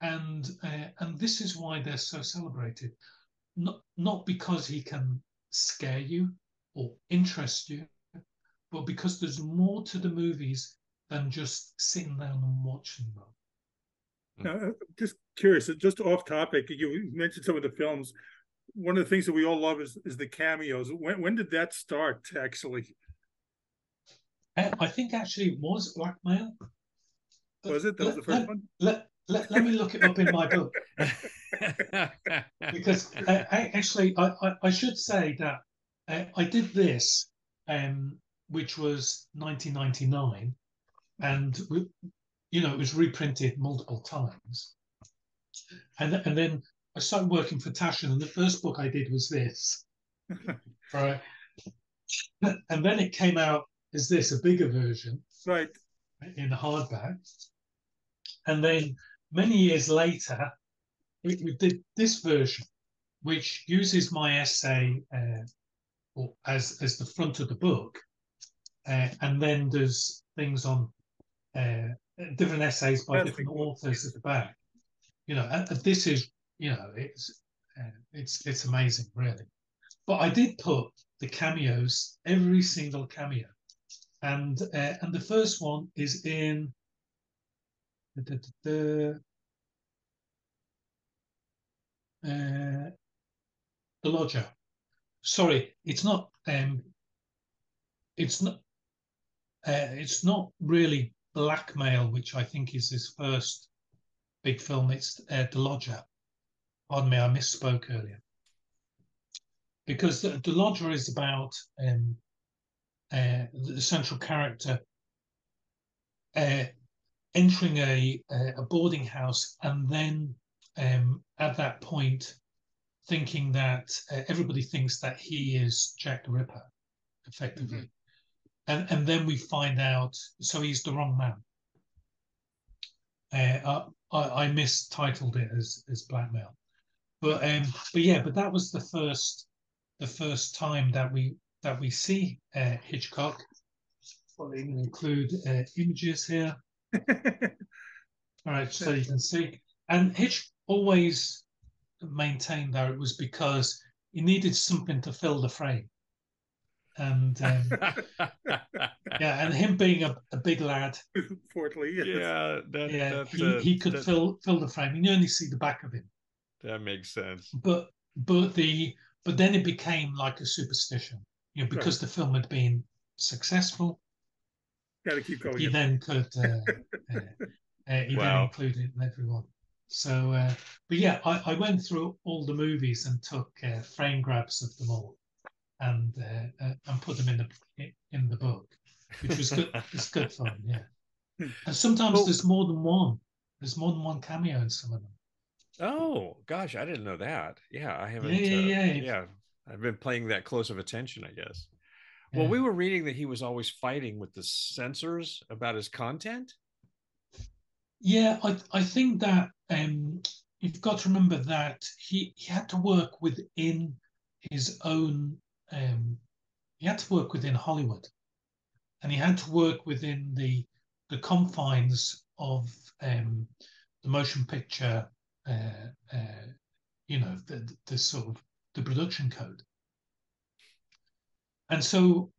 And, uh, and this is why they're so celebrated. Not, not because he can scare you or interest you, but because there's more to the movies than just sitting down and watching them. Now, uh, just curious, just off topic, you mentioned some of the films. One of the things that we all love is, is the cameos. When, when did that start, actually? Uh, I think actually it was blackmail. Was it? That was the first let, one? Let, let, let me look it up in my book. because uh, I, actually, I, I, I, should say that uh, I did this, um, which was 1999, and we, you know it was reprinted multiple times, and and then I started working for Taschen, and the first book I did was this, right, and then it came out as this, a bigger version, right, in hardback, and then many years later, we, we did this version, which uses my essay uh, as as the front of the book, uh, and then there's things on uh, different essays by different authors at the back. You know, and, this is you know it's uh, it's it's amazing, really. But I did put the cameos, every single cameo, and uh, and the first one is in the, the, uh, the lodger. Sorry, it's not. Um, it's not. Uh, it's not really blackmail, which I think is his first big film. It's uh, the lodger. Pardon me, I misspoke earlier. Because the, the lodger is about um, uh, the central character uh, entering a, a boarding house and then um, at that point thinking that uh, everybody thinks that he is Jack the Ripper, effectively. Mm-hmm. And, and then we find out, so he's the wrong man. Uh, I, I mistitled it as, as blackmail, but um, but yeah, but that was the first the first time that we that we see uh, Hitchcock. I'll even include uh, images here. All right, so you can see. And Hitch always maintained that it was because he needed something to fill the frame. And um, yeah, and him being a, a big lad, portly, yes. yeah, that, yeah, he, he could that, fill fill the frame. You only see the back of him. That makes sense. But but the but then it became like a superstition, you know, because right. the film had been successful. Got to keep going. He then could uh, uh, uh, he wow. then included everyone. So, uh, but yeah, I, I, went through all the movies and took uh, frame grabs of them all, and uh, uh and put them in the in the book, which was good. it's good fun, yeah. And sometimes well, there's more than one. There's more than one cameo in some of them. Oh gosh, I didn't know that. Yeah, I haven't. Yeah, yeah, uh, yeah. yeah. I've been playing that close of attention, I guess. Well, we were reading that he was always fighting with the censors about his content. Yeah, I I think that um, you've got to remember that he, he had to work within his own um, he had to work within Hollywood, and he had to work within the the confines of um, the motion picture, uh, uh, you know, the, the sort of the production code. And so,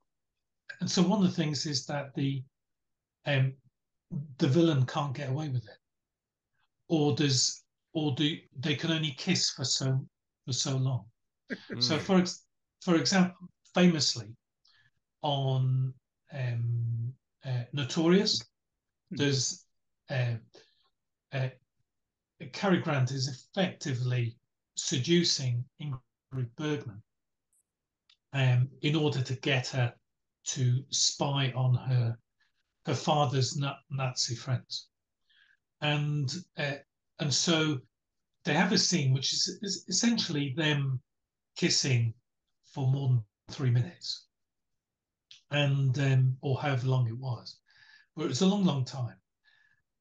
and so one of the things is that the um, the villain can't get away with it, or does or do they can only kiss for so for so long. So hmm. for for example, famously on um, uh, Notorious, hmm. there's uh, uh, Cary Grant is effectively seducing Ingrid Bergman um, in order to get her to spy on her her father's Nazi friends, and uh, and so they have a scene which is, is, essentially them kissing for more than three minutes, and um, or however long it was, but it was a long, long time,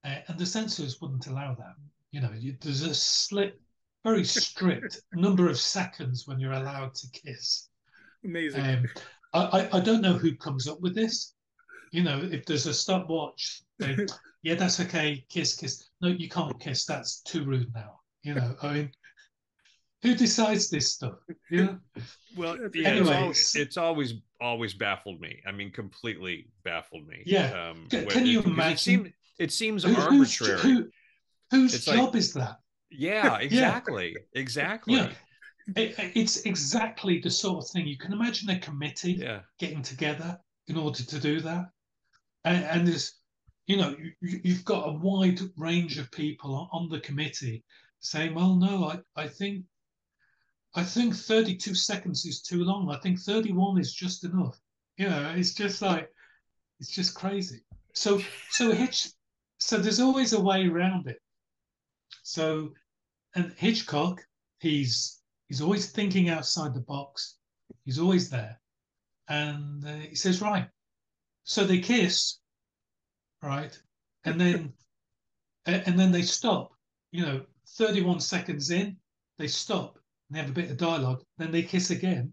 uh, and the censors wouldn't allow that. You know, you, there's a slip, very strict number of seconds when you're allowed to kiss. Amazing. Um, I, I don't know who comes up with this, you know, if there's a stopwatch, then, yeah, that's okay. Kiss, kiss. No, you can't kiss. That's too rude now. You know, I mean, who decides this stuff? Yeah. Well, yeah, anyway, it's, it's, always always baffled me. I mean, completely baffled me. Yeah. Um, can, can you imagine? It, seem, it seems who, arbitrary. Who, whose it's job like, is that? Yeah, exactly, yeah. exactly. Yeah. It, it's exactly the sort of thing you can imagine a committee yeah. getting together in order to do that and, and there's you know you, you've got a wide range of people on the committee saying well no i, I think I think 32 seconds is too long. I think 31 is just enough. You know, it's just like it's just crazy. So so Hitch so there's always a way around it. So and Hitchcock, he's he's always thinking outside the box. He's always there. And uh, he says, right, so they kiss, right? And then and then they stop. You know, 31 seconds in, they stop and they have a bit of dialogue. Then they kiss again,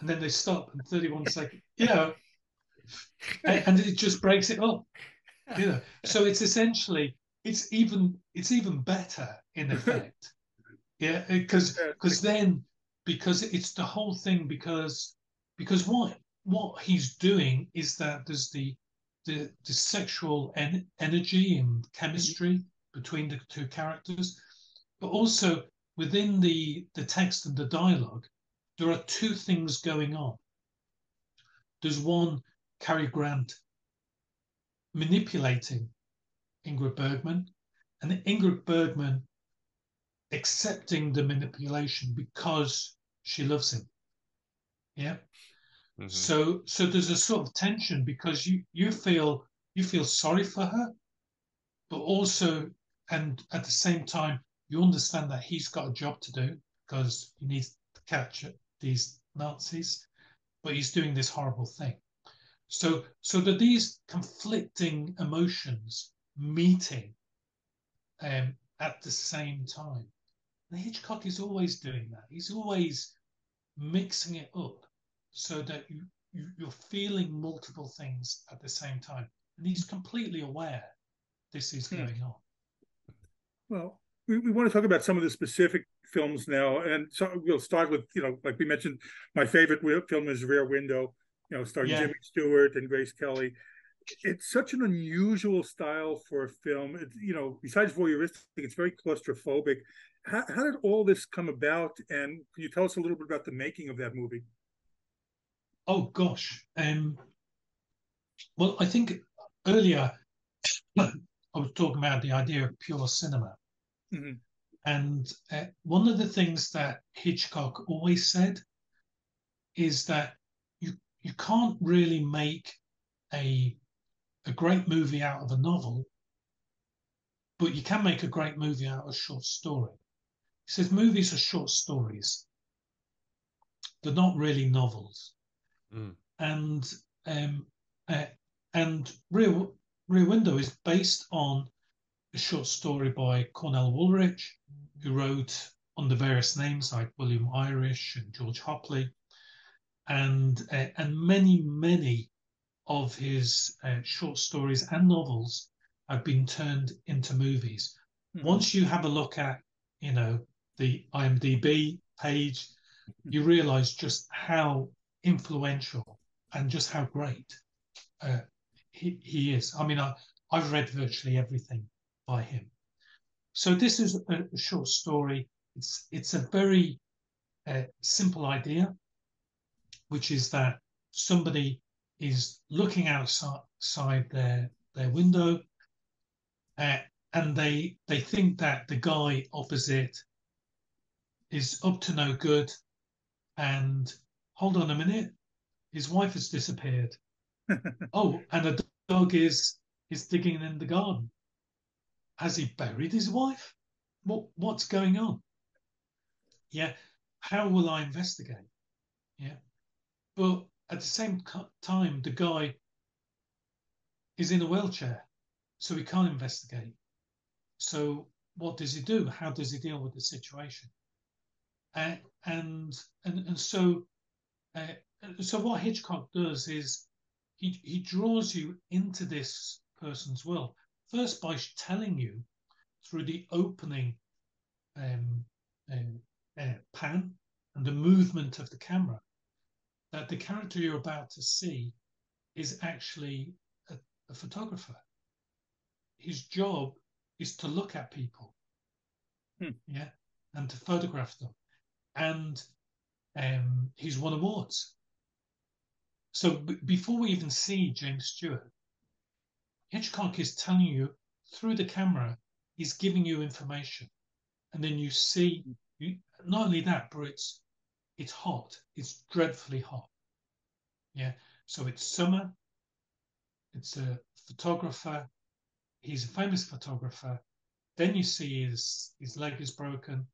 and then they stop and 31 seconds. You know, and, and it just breaks it up. You know, so it's essentially it's even it's even better in effect. Yeah, because because then because it's the whole thing because because what what he's doing is that there's the the, the sexual en- energy and chemistry between the two characters, but also within the, the text and the dialogue, there are two things going on. There's one, Cary Grant manipulating Ingrid Bergman, and Ingrid Bergman accepting the manipulation because she loves him. Yeah. Mm-hmm. So so there's a sort of tension because you you feel you feel sorry for her, but also and at the same time you understand that he's got a job to do because he needs to catch these Nazis, but he's doing this horrible thing. So, so that these conflicting emotions meeting um, at the same time. And Hitchcock is always doing that. He's always mixing it up so that you, you you're feeling multiple things at the same time, and he's completely aware this is hmm. going on. Well, we, we want to talk about some of the specific films now, and so we'll start with you know, like we mentioned, my favorite film is Rear Window, you know, starring yeah. Jimmy Stewart and Grace Kelly. It's such an unusual style for a film. It's, you know, besides voyeuristic, it's very claustrophobic. How, how did all this come about? And can you tell us a little bit about the making of that movie? Oh gosh, um, well, I think earlier I was talking about the idea of pure cinema. Mm-hmm. And uh, one of the things that Hitchcock always said is that you you can't really make a a great movie out of a novel, but you can make a great movie out of a short story. He says movies are short stories. They're not really novels. Mm. And um, uh, and Rear, Rear Window is based on a short story by Cornell Woolrich, who wrote under various names like William Irish and George Hopley, and uh, and many many of his uh, short stories and novels have been turned into movies. Mm-hmm. Once you have a look at you know the IMDb page, you realize just how influential and just how great uh, he, he is. I mean, I, I've read virtually everything by him. So this is a, short story. It's it's a very uh, simple idea, which is that somebody is looking outside their their window, uh, and they they think that the guy opposite is up to no good, and hold on a minute, his wife has disappeared. oh, and a dog is is digging in the garden. Has he buried his wife? What what's going on? Yeah, how will I investigate? Yeah, but at the same time, the guy is in a wheelchair, so he can't investigate. So what does he do? How does he deal with the situation? Uh, and and and so uh, so what Hitchcock does is he he draws you into this person's world First, by telling you through the opening um, uh, uh, pan and the movement of the camera that the character you're about to see is actually a, a photographer. His job is to look at people, hmm. yeah, and to photograph them. And um, he's won awards. So b- before we even see James Stewart, Hitchcock is telling you through the camera, he's giving you information. And then you see, you, not only that, but it's, it's hot. It's dreadfully hot. Yeah. So it's summer. It's a photographer. He's a famous photographer. Then you see his, his leg is broken.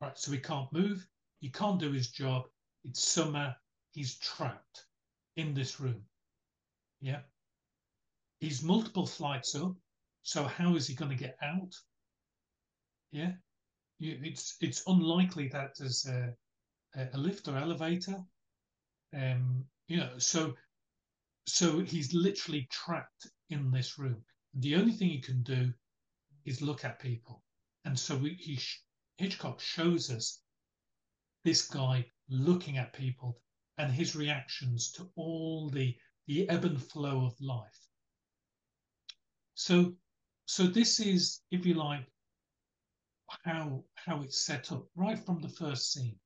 Right. So he can't move. He can't do his job. It's summer. He's trapped in this room. Yeah. He's multiple flights up. So how is he going to get out? Yeah, it's it's unlikely that there's a, a lift or elevator. Um, you know, so so he's literally trapped in this room. The only thing he can do is look at people, and so we, he Hitchcock shows us this guy looking at people and his reactions to all the the ebb and flow of life. So, so this is, if you like, how how it's set up right from the first scene,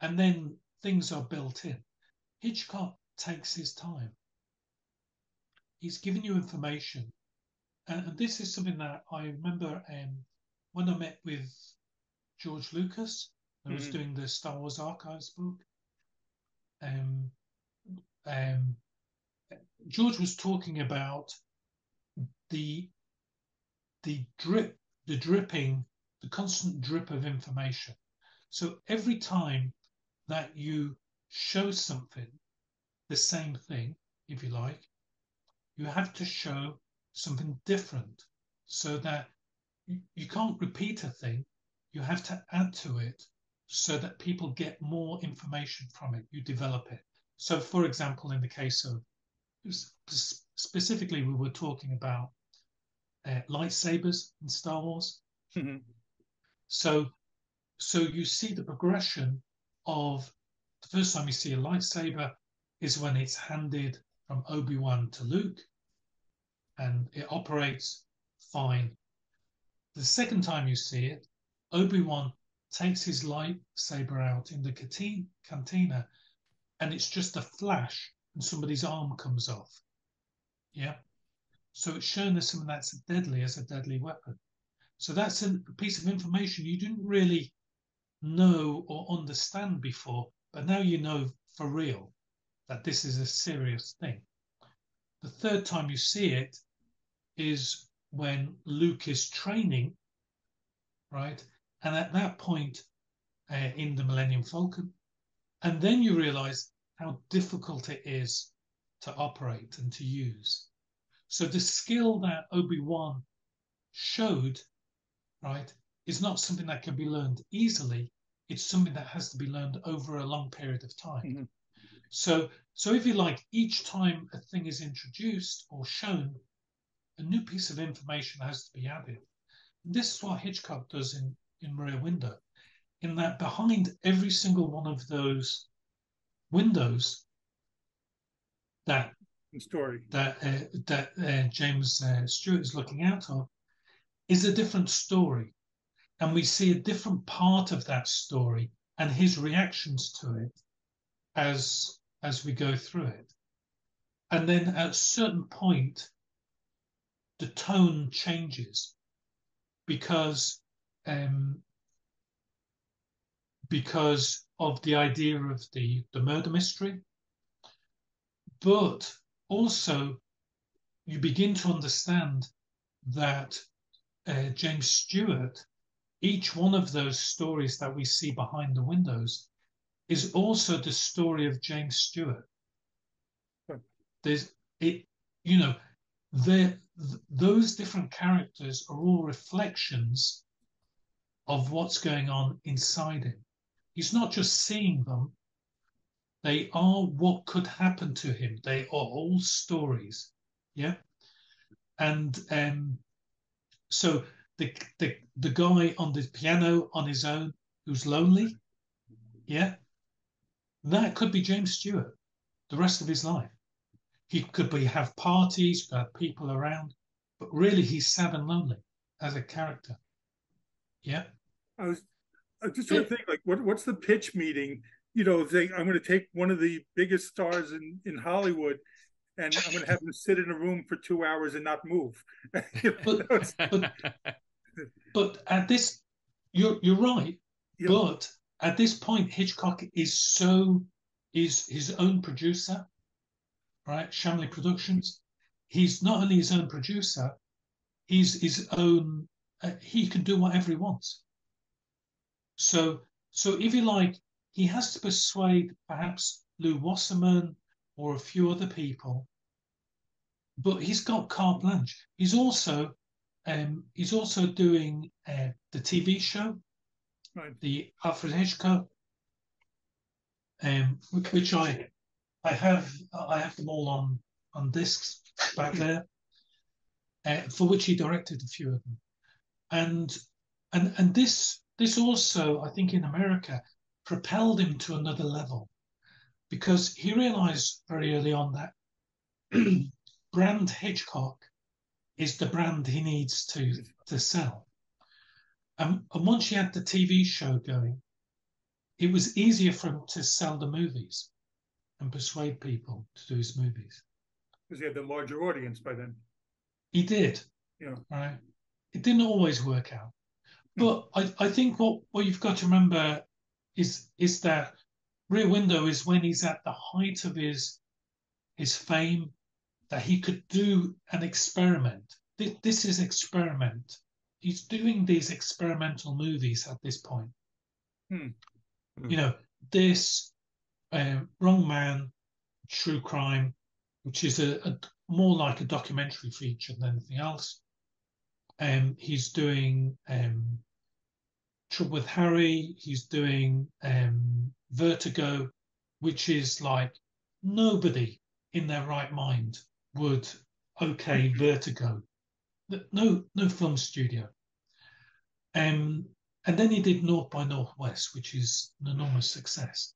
and then things are built in. Hitchcock takes his time. He's given you information, and, this is something that I remember um, when I met with George Lucas. I was mm-hmm. doing the Star Wars Archives book. Um, um, George was talking about the the drip, the dripping, the constant drip of information. So every time that you show something, the same thing, if you like, you have to show something different so that you, you can't repeat a thing. You have to add to it so that people get more information from it. You develop it. So, for example, in the case of specifically, we were talking about uh, lightsabers in Star Wars. Mm-hmm. So, so you see the progression of the first time you see a lightsaber is when it's handed from Obi Wan to Luke, and it operates fine. The second time you see it, Obi Wan takes his lightsaber out in the cantina, and it's just a flash, and somebody's arm comes off. Yeah. So it's shown as something that's deadly as a deadly weapon. So that's a piece of information you didn't really know or understand before, but now you know for real that this is a serious thing. The third time you see it is when Luke is training, right? And at that point uh, in the Millennium Falcon, and then you realize how difficult it is to operate and to use. So the skill that Obi Wan showed, right, is not something that can be learned easily. It's something that has to be learned over a long period of time. Mm-hmm. So, so if you like, each time a thing is introduced or shown, a new piece of information has to be added. And this is what Hitchcock does in, in Rear Window, in that behind every single one of those windows that story. that uh, that uh, James uh, Stewart is looking out of is a different story, and we see a different part of that story and his reactions to it as as we go through it, and then at a certain point, the tone changes because um, because of the idea of the the murder mystery, but also you begin to understand that uh, James Stewart, each one of those stories that we see behind the windows, is also the story of James Stewart. There's it, you know, there those different characters are all reflections of what's going on inside him. He's not just seeing them, they are what could happen to him. They are all stories. Yeah. And um, so the, the the guy on the piano on his own who's lonely, yeah, that could be James Stewart the rest of his life. He could be have parties, have people around, but really he's sad and lonely as a character. Yeah. I was I was just trying to think like what what's the pitch meeting you know, say I'm going to take one of the biggest stars in in Hollywood, and I'm going to have him sit in a room for two hours and not move. but, but, but at this, you're you're right. Yeah. But at this point, Hitchcock is so is his own producer, right? Shamley Productions. He's not only his own producer, he's his own. Uh, he can do whatever he wants. So, so if you like, he has to persuade perhaps Lew Wasserman or a few other people, but he's got carte blanche. He's also um, he's also doing uh, the TV show, right. the Alfred Hitchcock, um, which I I have I have them all on on discs back there, uh, for which he directed a few of them, and and and this this also I think in America propelled him to another level because he realized very early on that brand Hitchcock is the brand he needs to, to sell. Um, and once he had the TV show going, it was easier for him to sell the movies and persuade people to do his movies. Because he had the larger audience by then. He did. Yeah. Right. It didn't always work out. But I, I think what, what you've got to remember is is that Rear Window is when he's at the height of his his fame, that he could do an experiment. This is experiment. He's doing these experimental movies at this point. Hmm. You know, this uh, Wrong Man, True Crime, which is a, a, more like a documentary feature than anything else. Um, he's doing um, Trouble with Harry. He's doing um, Vertigo, which is like nobody in their right mind would okay Vertigo. No, no film studio. Um, and then he did North by Northwest, which is an enormous success,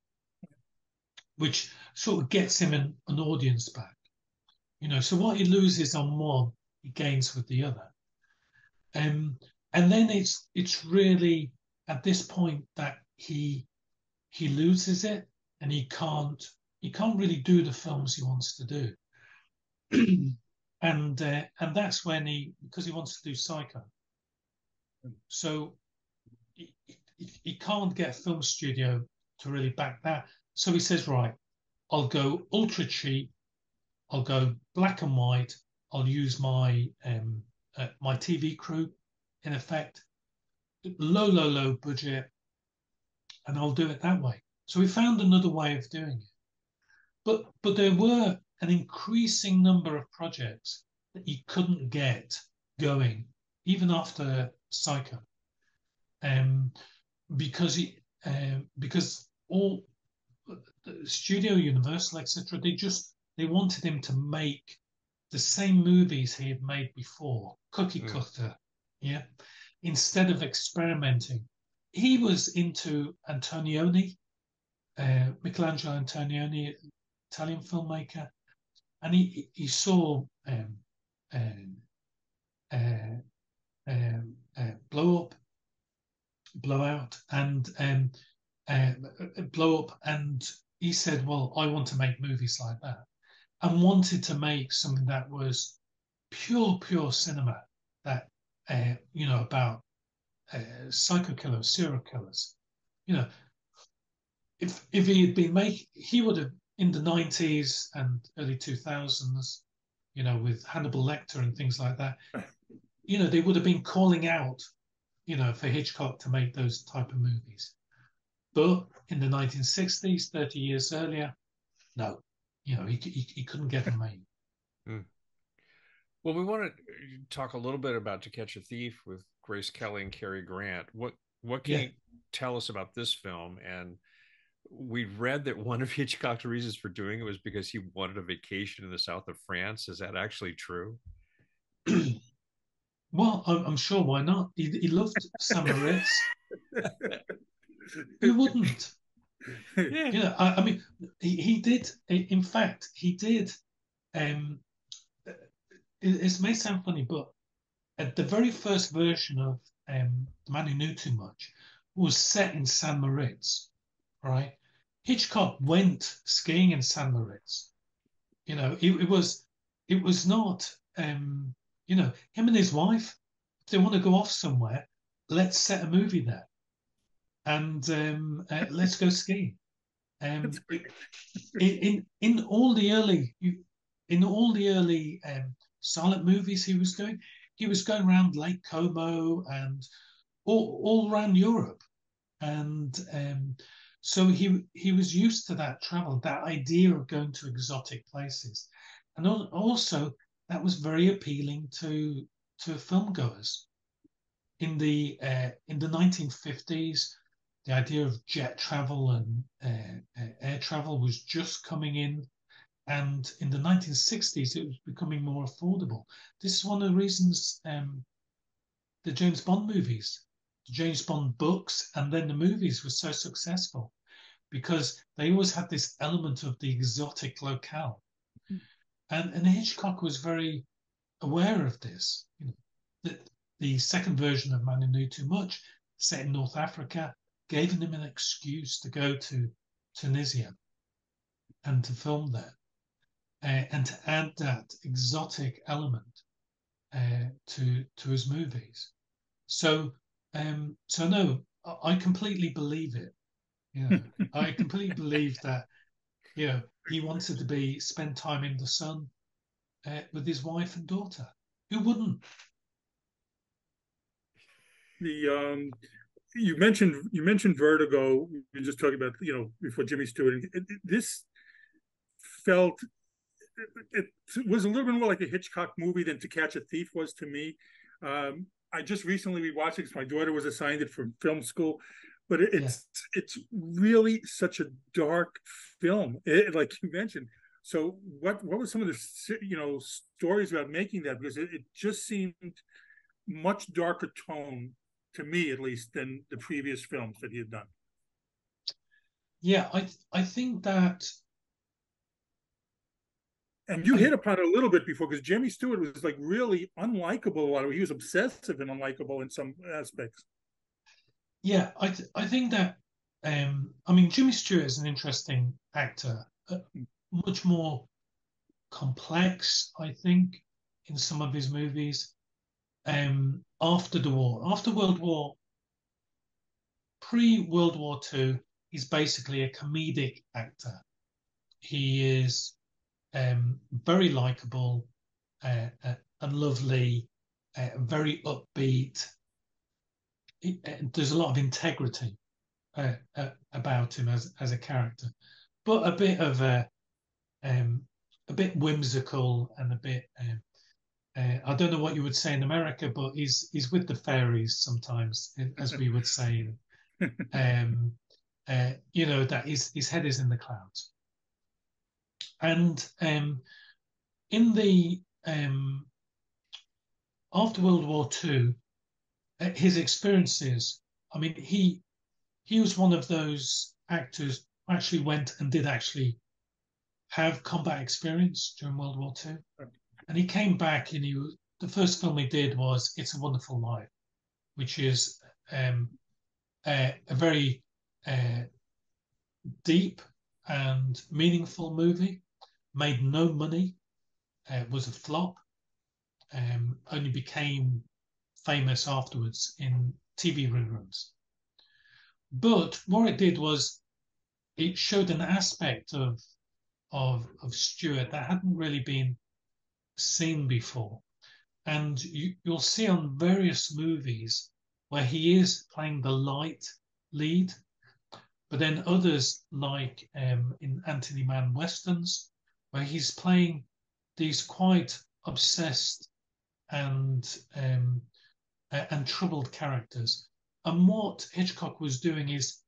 which sort of gets him an, an audience back. You know, so what he loses on one, he gains with the other. Um, and then it's it's really at this point that he he loses it and he can't he can't really do the films he wants to do. and uh, and that's when he because he wants to do Psycho. So he, he, he can't get a film studio to really back that. So he says, right, I'll go ultra cheap. I'll go black and white. I'll use my um, uh, my TV crew, in effect, low, low, low budget, and I'll do it that way. So we found another way of doing it. But but there were an increasing number of projects that he couldn't get going, even after Psycho, um, because he uh, because all Studio Universal, etc. They just they wanted him to make the same movies he had made before, cookie mm. cutter, yeah, instead of experimenting. He was into Antonioni, uh, Michelangelo Antonioni, Italian filmmaker, and he he saw um, um, uh, um, uh, blow up, and um, uh, blow up, and he said, "Well, I want to make movies like that," and wanted to make something that was pure, pure cinema. That uh, you know about uh, psycho killers, serial killers. You know, if if he had been make, he would have in the nineties and early two thousands. You know, with Hannibal Lecter and things like that. You know, they would have been calling out, you know, for Hitchcock to make those type of movies. But in the 1960s, 30 years earlier, no, you know, he, he, he couldn't get them made. Mm. Well, we want to talk a little bit about To Catch a Thief with Grace Kelly and Cary Grant. What what can yeah. you tell us about this film? And we read that one of Hitchcock's reasons for doing it was because he wanted a vacation in the south of France. Is that actually true? well, I'm, sure. Why not? He, he loved St. Moritz. Who wouldn't? Yeah. You know, I, I mean, he, he, did. In fact, he did. Um, it may sound funny, but at the very first version of um, The Man Who Knew Too Much was set in San Moritz, right? Hitchcock went skiing in San Moritz. You know, it, it was it was not um, you know, him and his wife, if they want to go off somewhere, let's set a movie there. And um, uh, let's go skiing. Um, in, in in all the early in all the early um, silent movies he was doing, he was going around Lake Como and all, all around Europe, and um, so he he was used to that travel, that idea of going to exotic places, and also that was very appealing to to film goers. In the uh, in the 1950s, the idea of jet travel and uh, uh, air travel was just coming in and in the 1960s, it was becoming more affordable. This is one of the reasons um, the James Bond movies, the James Bond books, and then the movies were so successful because they always had this element of the exotic locale. Mm. And, and Hitchcock was very aware of this. You know, the, the second version of Man Who Knew Too Much, set in North Africa, gave him an excuse to go to Tunisia and to film there uh, and to add that exotic element uh, to to his movies. So um, so no, I completely believe it. Yeah, I completely believe that. You know, he wanted to be spend time in the sun uh, with his wife and daughter. Who wouldn't? The um, you mentioned you mentioned Vertigo. We were just talking about you know before Jimmy Stewart. It, it, this felt it, it, was a little bit more like a Hitchcock movie than To Catch a Thief was to me. Um, I just recently rewatched it because my daughter was assigned it from film school, but it, it's yeah. it's really such a dark film, like you mentioned. So what what was some of the you know stories about making that because it, it just seemed much darker tone to me at least than the previous films that he had done. Yeah, I I think that and you hit upon it a little bit before because Jimmy Stewart was like really unlikable a lot of he was obsessive and unlikable in some aspects. Yeah, I th- I think that um I mean Jimmy Stewart is an interesting actor, uh, much more complex, I think, in some of his movies um, after the war. After World War, pre World War II, he's basically a comedic actor. He is um, very likable uh, uh, and lovely, uh, very upbeat. He, uh, there's a lot of integrity uh, uh, about him as as a character, but a bit of a um, a bit whimsical and a bit um, uh, I don't know what you would say in America, but he's he's with the fairies sometimes, as we would say. um, uh, you know that his his head is in the clouds, and um, in the um, after World War II, uh, his experiences. I mean, he he was one of those actors who actually went and did actually have combat experience during World War II. And he came back and he the first film he did was It's a Wonderful Life, which is um, a, a, very uh, deep and meaningful movie. Made no money, uh, was a flop. Um, only became famous afterwards in TV reruns. But what it did was it showed an aspect of of of Stewart that hadn't really been seen before. And you, you'll see on various movies where he is playing the light lead, but then others like um, in Anthony Mann westerns, where he's playing these quite obsessed and um, and troubled characters. And what Hitchcock was doing is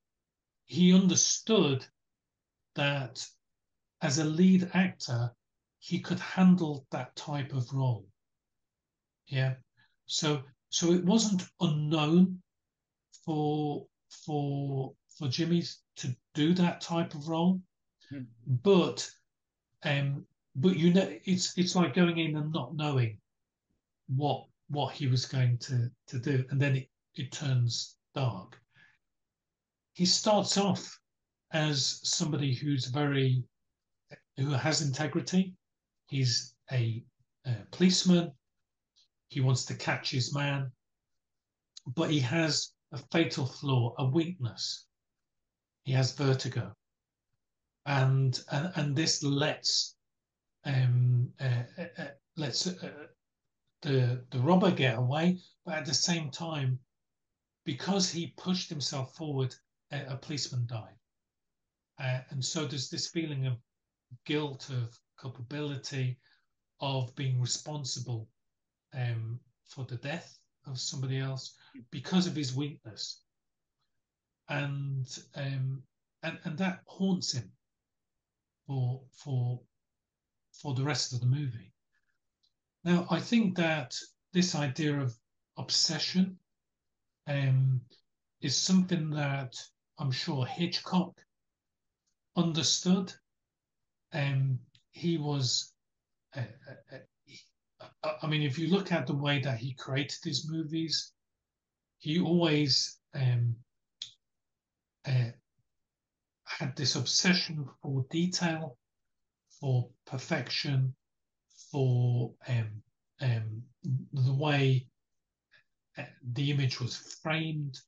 he understood that as a lead actor, he could handle that type of role. Yeah. So so it wasn't unknown for for for Jimmy to do that type of role. Mm. But um but you know it's it's like going in and not knowing what what he was going to to do and then it, it turns dark. He starts off as somebody who's very who has integrity He's a, a policeman. He wants to catch his man, but he has a fatal flaw, a weakness. He has vertigo, and and, and this lets um, uh, uh, uh lets uh, the the robber get away, but at the same time, because he pushed himself forward, a, a policeman died, uh, and so there's this feeling of guilt of culpability of being responsible um, for the death of somebody else because of his weakness, and um, and and that haunts him for for for the rest of the movie. Now, I think that this idea of obsession um, is something that I'm sure Hitchcock understood. Um, he was, uh, uh, uh, I mean, if you look at the way that he created his movies, he always um, uh, had this obsession for detail, for perfection, for um, um, the way uh, the image was framed,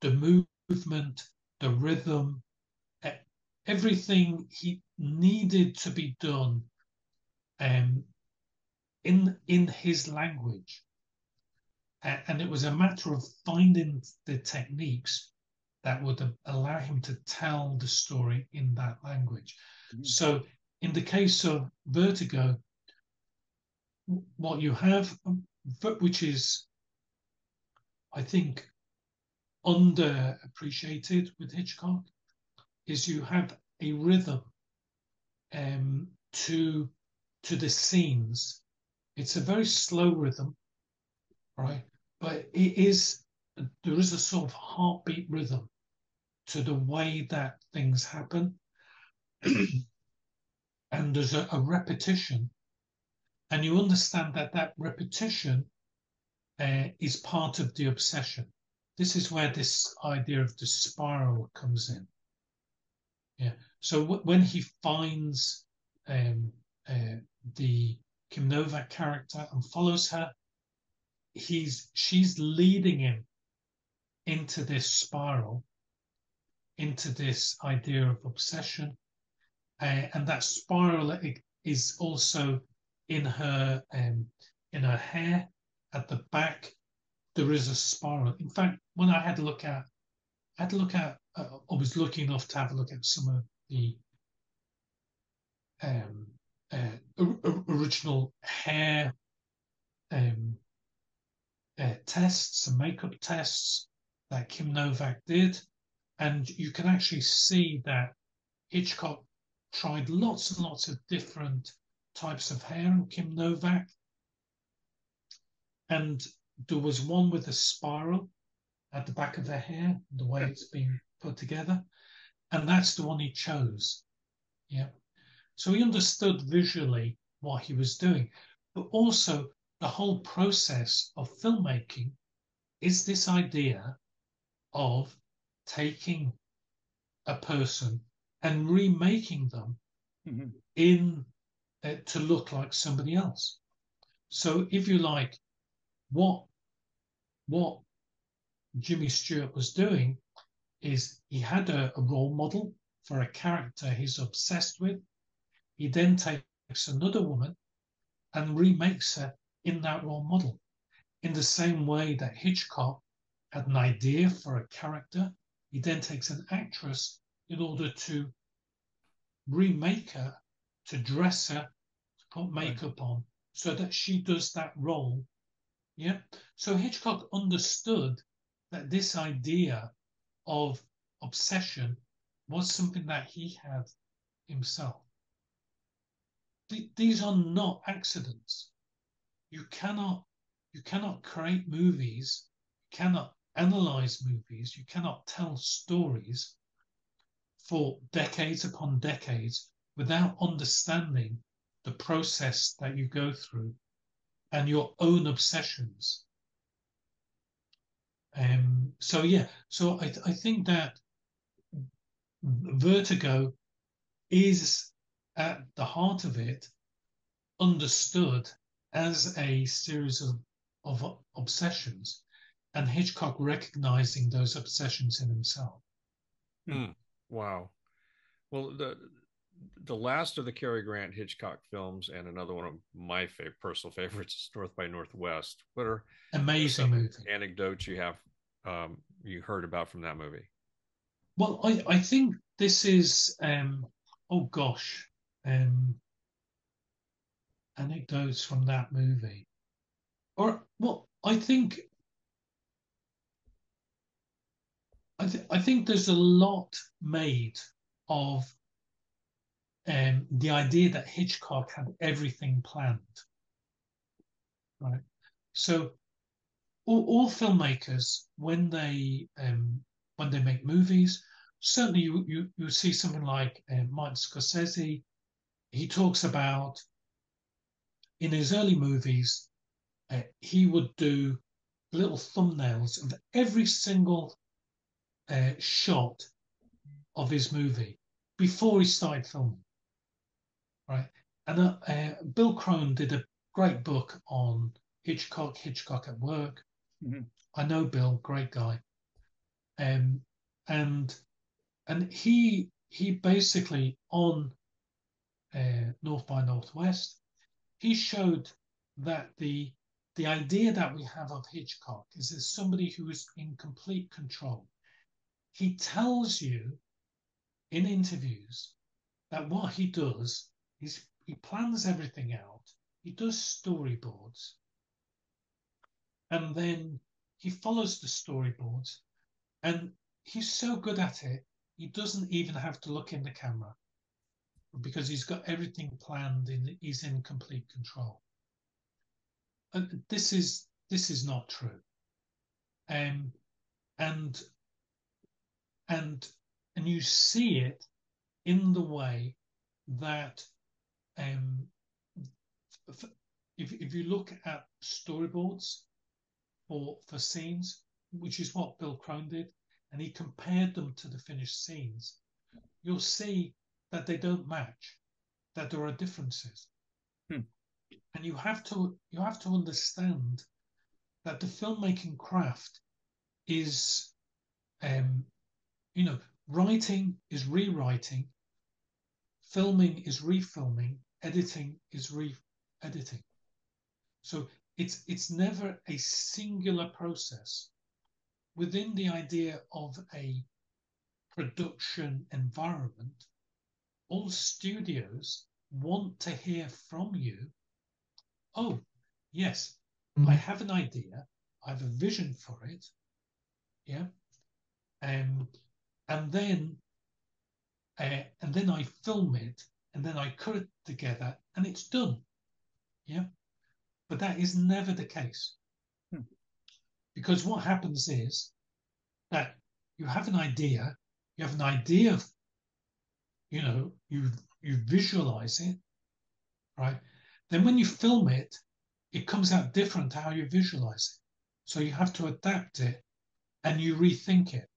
the movement, the rhythm, everything he needed to be done um, in in his language. and it was a matter of finding the techniques that would allow him to tell the story in that language. Mm-hmm. So, in the case of Vertigo, what you have, which is, I think, underappreciated with Hitchcock, is you have a rhythm um, to to the scenes. It's a very slow rhythm, right? But it is there is a sort of heartbeat rhythm to the way that things happen. and there's a, a, repetition. And you understand that that repetition uh, is part of the obsession. This is where this idea of the spiral comes in. Yeah. So w- when he finds um, uh, the Kim Novak character and follows her, he's she's leading him into this spiral, into this idea of obsession, uh, and that spiral is also in her um, in her hair at the back. There is a spiral. In fact, when I had a look at, I had to look at. Uh, I was lucky enough to have a look at some of the um, uh, original hair um, uh, tests and makeup tests that Kim Novak did. And you can actually see that Hitchcock tried lots and lots of different types of hair on Kim Novak. And there was one with a spiral at the back of her hair, the way it's been put together. And that's the one he chose. Yeah. So he understood visually what he was doing, but also the whole process of filmmaking is this idea of taking a person and remaking them mm-hmm. in uh, to look like somebody else. So if you like, what what Jimmy Stewart was doing is he had a, a role model for a character he's obsessed with. He then takes another woman and remakes her in that role model. In the same way that Hitchcock had an idea for a character, he then takes an actress in order to remake her, to dress her, to put makeup on, so that she does that role. Yeah. So Hitchcock understood that this idea of obsession was something that he had himself. these are not accidents you cannot you cannot create movies, you cannot analyze movies, you cannot tell stories for decades upon decades without understanding the process that you go through and your own obsessions. Um, so yeah, so I, I think that vertigo is at the heart of it understood as a series of, of obsessions and Hitchcock recognizing those obsessions in himself. Mm, wow. Well, the the last of the Cary Grant Hitchcock films and another one of my favorite, personal favorites is North by Northwest. What are amazing movie anecdotes you have um, you heard about from that movie? Well, I, I think this is um, oh gosh, um, anecdotes from that movie. Or, well, I think I, th- I think there's a lot made of um, the idea that Hitchcock had everything planned. Right. So all, all filmmakers, when they um, when they make movies, certainly you you, you see something like uh, Martin Scorsese. He talks about in his early movies, uh, he would do little thumbnails of every single uh, shot of his movie before he started filming. Right, and uh, uh Bill Krohn did a great book on Hitchcock, Hitchcock at Work. Mm-hmm. I know Bill, great guy, um, and and he he basically on uh, North by Northwest he showed that the the idea that we have of Hitchcock is as somebody who is in complete control. He tells you in interviews that what he does is he plans everything out, he does storyboards, and then he follows the storyboards, and he's so good at it, he doesn't even have to look in the camera because he's got everything planned and he's in complete control and this is this is not true. Um, and and and you see it in the way that um, if if you look at storyboards for for scenes, which is what Bill Krohn did, and he compared them to the finished scenes, you'll see that they don't match, that there are differences. Hmm and you have to you have to understand that the filmmaking craft is um, you know writing is rewriting filming is refilming editing is re-editing so it's it's never a singular process within the idea of a production environment all studios want to hear from you oh, yes, mm. I have an idea, I have a vision for it. Yeah. Um, and then uh, and then I film it and then I cut it together and it's done. Yeah. But that is never the case. Hmm. Because what happens is that you have an idea, you have an idea of, you know, you you visualize it, right? Then when you film it, it comes out different to how you visualize it. So you have to adapt it and you rethink it.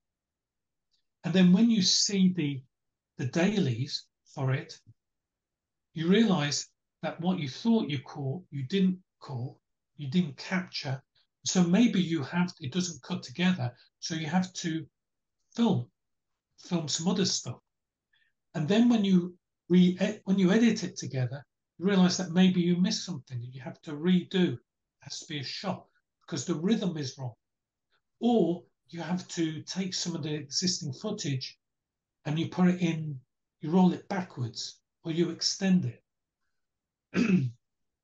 And then when you see the the dailies for it, you realize that what you thought you caught, you didn't caught, you didn't capture. So maybe you have it doesn't cut together. So you have to film, film some other stuff. And then when you re when you edit it together, you realize that maybe you missed something that you have to redo. It has to be a shot because the rhythm is wrong. Or you have to take some of the existing footage and you put it in, you roll it backwards or you extend it.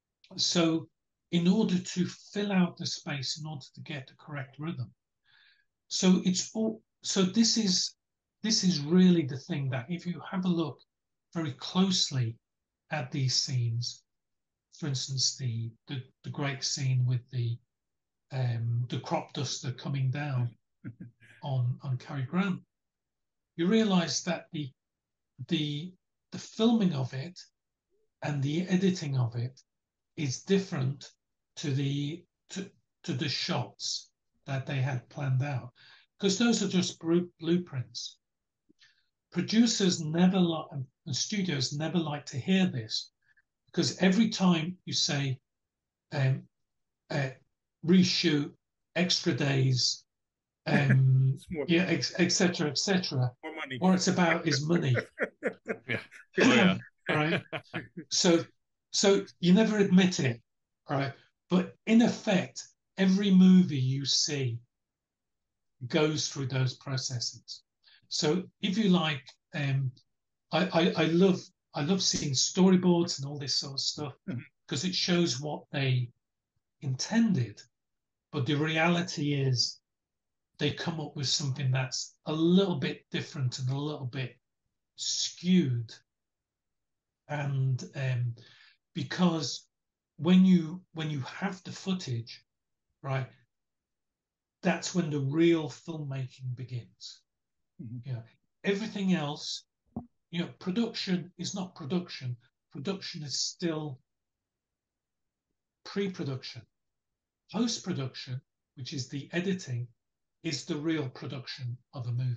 so, in order to fill out the space, in order to get the correct rhythm. So it's all. So this is this is really the thing that if you have a look very closely at these scenes. For instance, the the, the great scene with the um, the crop duster coming down on on Cary Grant. You realise that the the the filming of it and the editing of it is different to the to, to the shots that they had planned out because those are just blueprints producers never like and studios never like to hear this because every time you say um, uh, reshoot extra days um, yeah etc etc et what it's about is money yeah. Oh, yeah. right so so you never admit it right but in effect every movie you see goes through those processes so if you like, um, I, I, I love I love seeing storyboards and all this sort of stuff because mm-hmm. it shows what they intended. But the reality is they come up with something that's a little bit different and a little bit skewed. And um, because when you when you have the footage, right, that's when the real filmmaking begins. Mm-hmm. Yeah. Everything else, you know, production is not production. Production is still pre-production. Post-production, which is the editing, is the real production of a movie.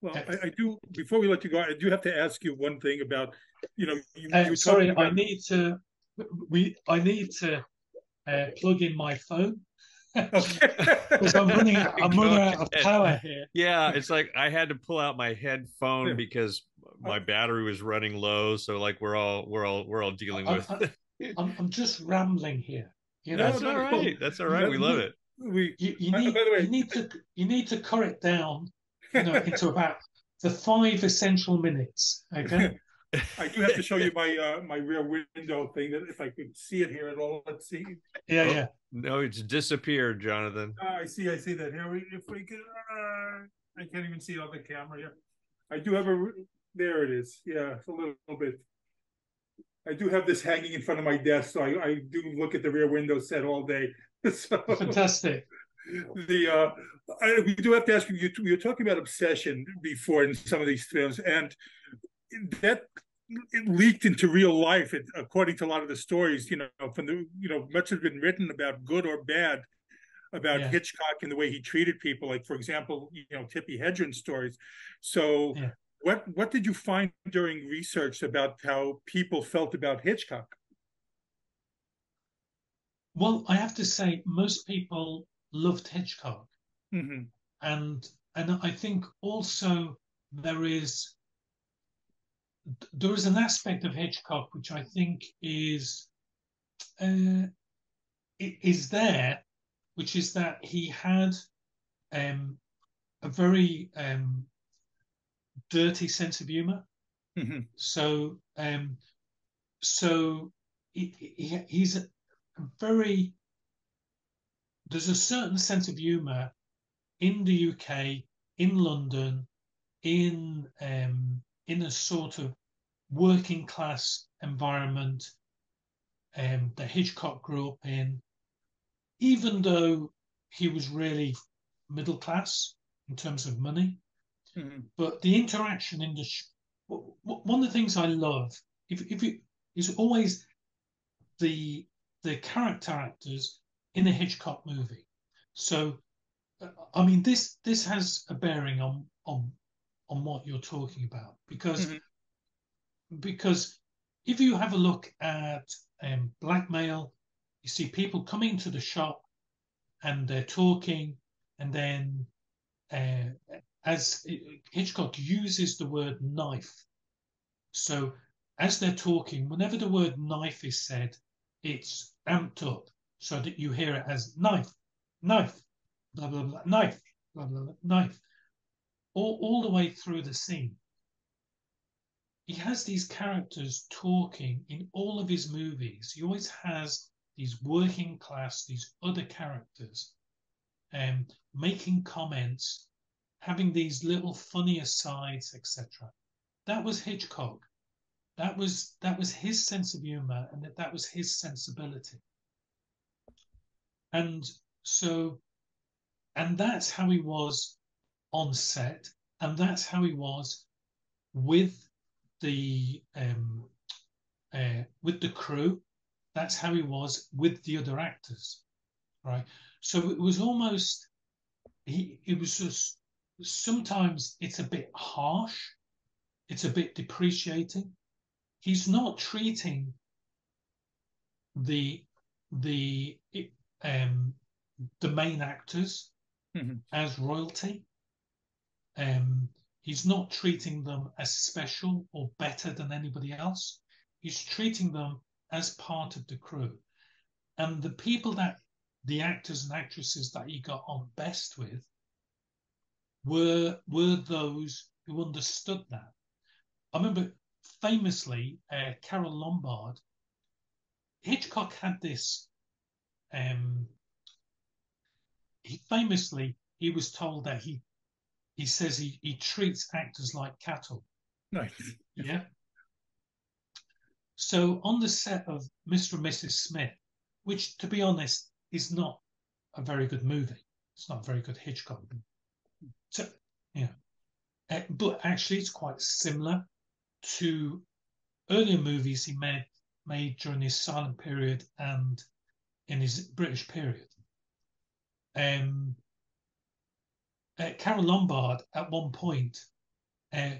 Well, I, I, do. Before we let you go, I do have to ask you one thing about, you know, you, uh, sorry, about... I need to. We, I need to uh, plug in my phone because I'm running, I'm running out of power here. Yeah, it's like I had to pull out my headphone because my battery was running low. So like we're all we're all we're all dealing with. I'm, I'm just rambling here. You know? That's all right. That's all right. We love it. We, you, you need, way, you need to you need to cut it down, you know, into about the five essential minutes. Okay. I do have to show you my uh, my rear window thing that if I could see it here at all. Let's see. Yeah, oh, yeah. No, it's disappeared, Jonathan. Uh, I see. I see that here. We, if we could, uh, I can't even see it on the camera here. I do have a. There it is. Yeah, it's a little, little bit. I do have this hanging in front of my desk, so I, I do look at the rear window set all day. so, Fantastic. The uh, I, we do have to ask you. You, you were talking about obsession before in some of these films, and that it leaked into real life, it, according to a lot of the stories. You know, from the you know, much has been written about good or bad about yeah. Hitchcock and the way he treated people. Like for example, you know, Tippi Hedren stories. So. Yeah. What what did you find during research about how people felt about Hitchcock? Well, I have to say, most people loved Hitchcock, mm-hmm. and and I think also there is there is an aspect of Hitchcock which I think is uh, is there, which is that he had um, a very um, dirty sense of humor. Mm-hmm. So, um, so he, he, he's a very. There's a certain sense of humor in the UK, in London, in um, in a sort of working class environment um, that Hitchcock grew up in, even though he was really middle class in terms of money. Mm-hmm. But the interaction in the sh- one of the things I love, if if you is always the the character actors in a Hitchcock movie. So, uh, I mean, this this has a bearing on on on what you're talking about because mm-hmm. because if you have a look at um, blackmail, you see people coming to the shop and they're talking, and then uh, as Hitchcock uses the word knife, so as they're talking, whenever the word knife is said, it's amped up so that you hear it as knife, knife, blah blah blah, knife, blah blah blah, knife all, all the way through the scene. He has these characters talking in all of his movies. He always has these working class, these other characters, um, making comments, having these little funny asides, etc. That was Hitchcock. That was that was his sense of humor, and that, that was his sensibility. And so, and that's how he was on set, and that's how he was with the um, uh, with the crew. That's how he was with the other actors, right? So it was almost he. It was just sometimes it's a bit harsh, it's a bit depreciating. He's not treating the the um, the main actors mm-hmm. as royalty. Um, he's not treating them as special or better than anybody else. He's treating them as part of the crew. And the people that the actors and actresses that he got on best with were were those who understood that. I remember famously uh, Carole Lombard. Hitchcock had this. Um, he famously he was told that he he says he, he treats actors like cattle. Nice. Yeah. So on the set of Mr. and Mrs. Smith, which to be honest is not a very good movie. It's not a very good Hitchcock. So yeah. Uh, but actually it's quite similar to earlier movies he made made during his silent period and in his British period. Um, uh, Carole Lombard at one point uh,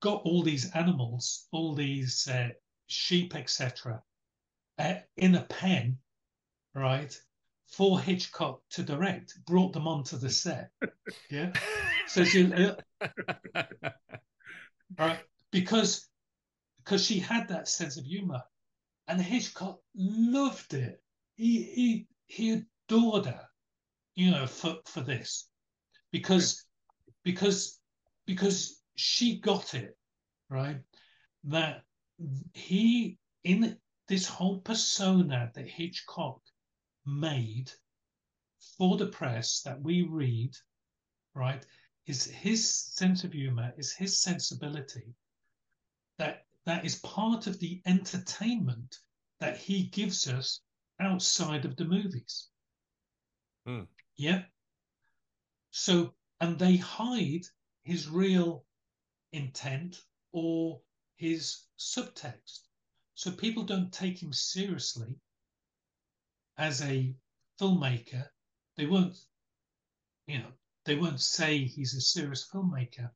got all these animals, all these uh, sheep, etc., uh, in a pen, right, for Hitchcock to direct. Brought them onto the set. yeah, so she, right, because because she had that sense of humor, and Hitchcock loved it. He he he adored her, you know, for for this, because because because she got it right? That he in this whole persona that Hitchcock made for the press that we read, right, is his sense of humor, is his sensibility that that is part of the entertainment that he gives us outside of the movies. Mm. Yeah. So, and they hide his real intent or his subtext. So people don't take him seriously as a filmmaker. They won't, you know, they won't say he's a serious filmmaker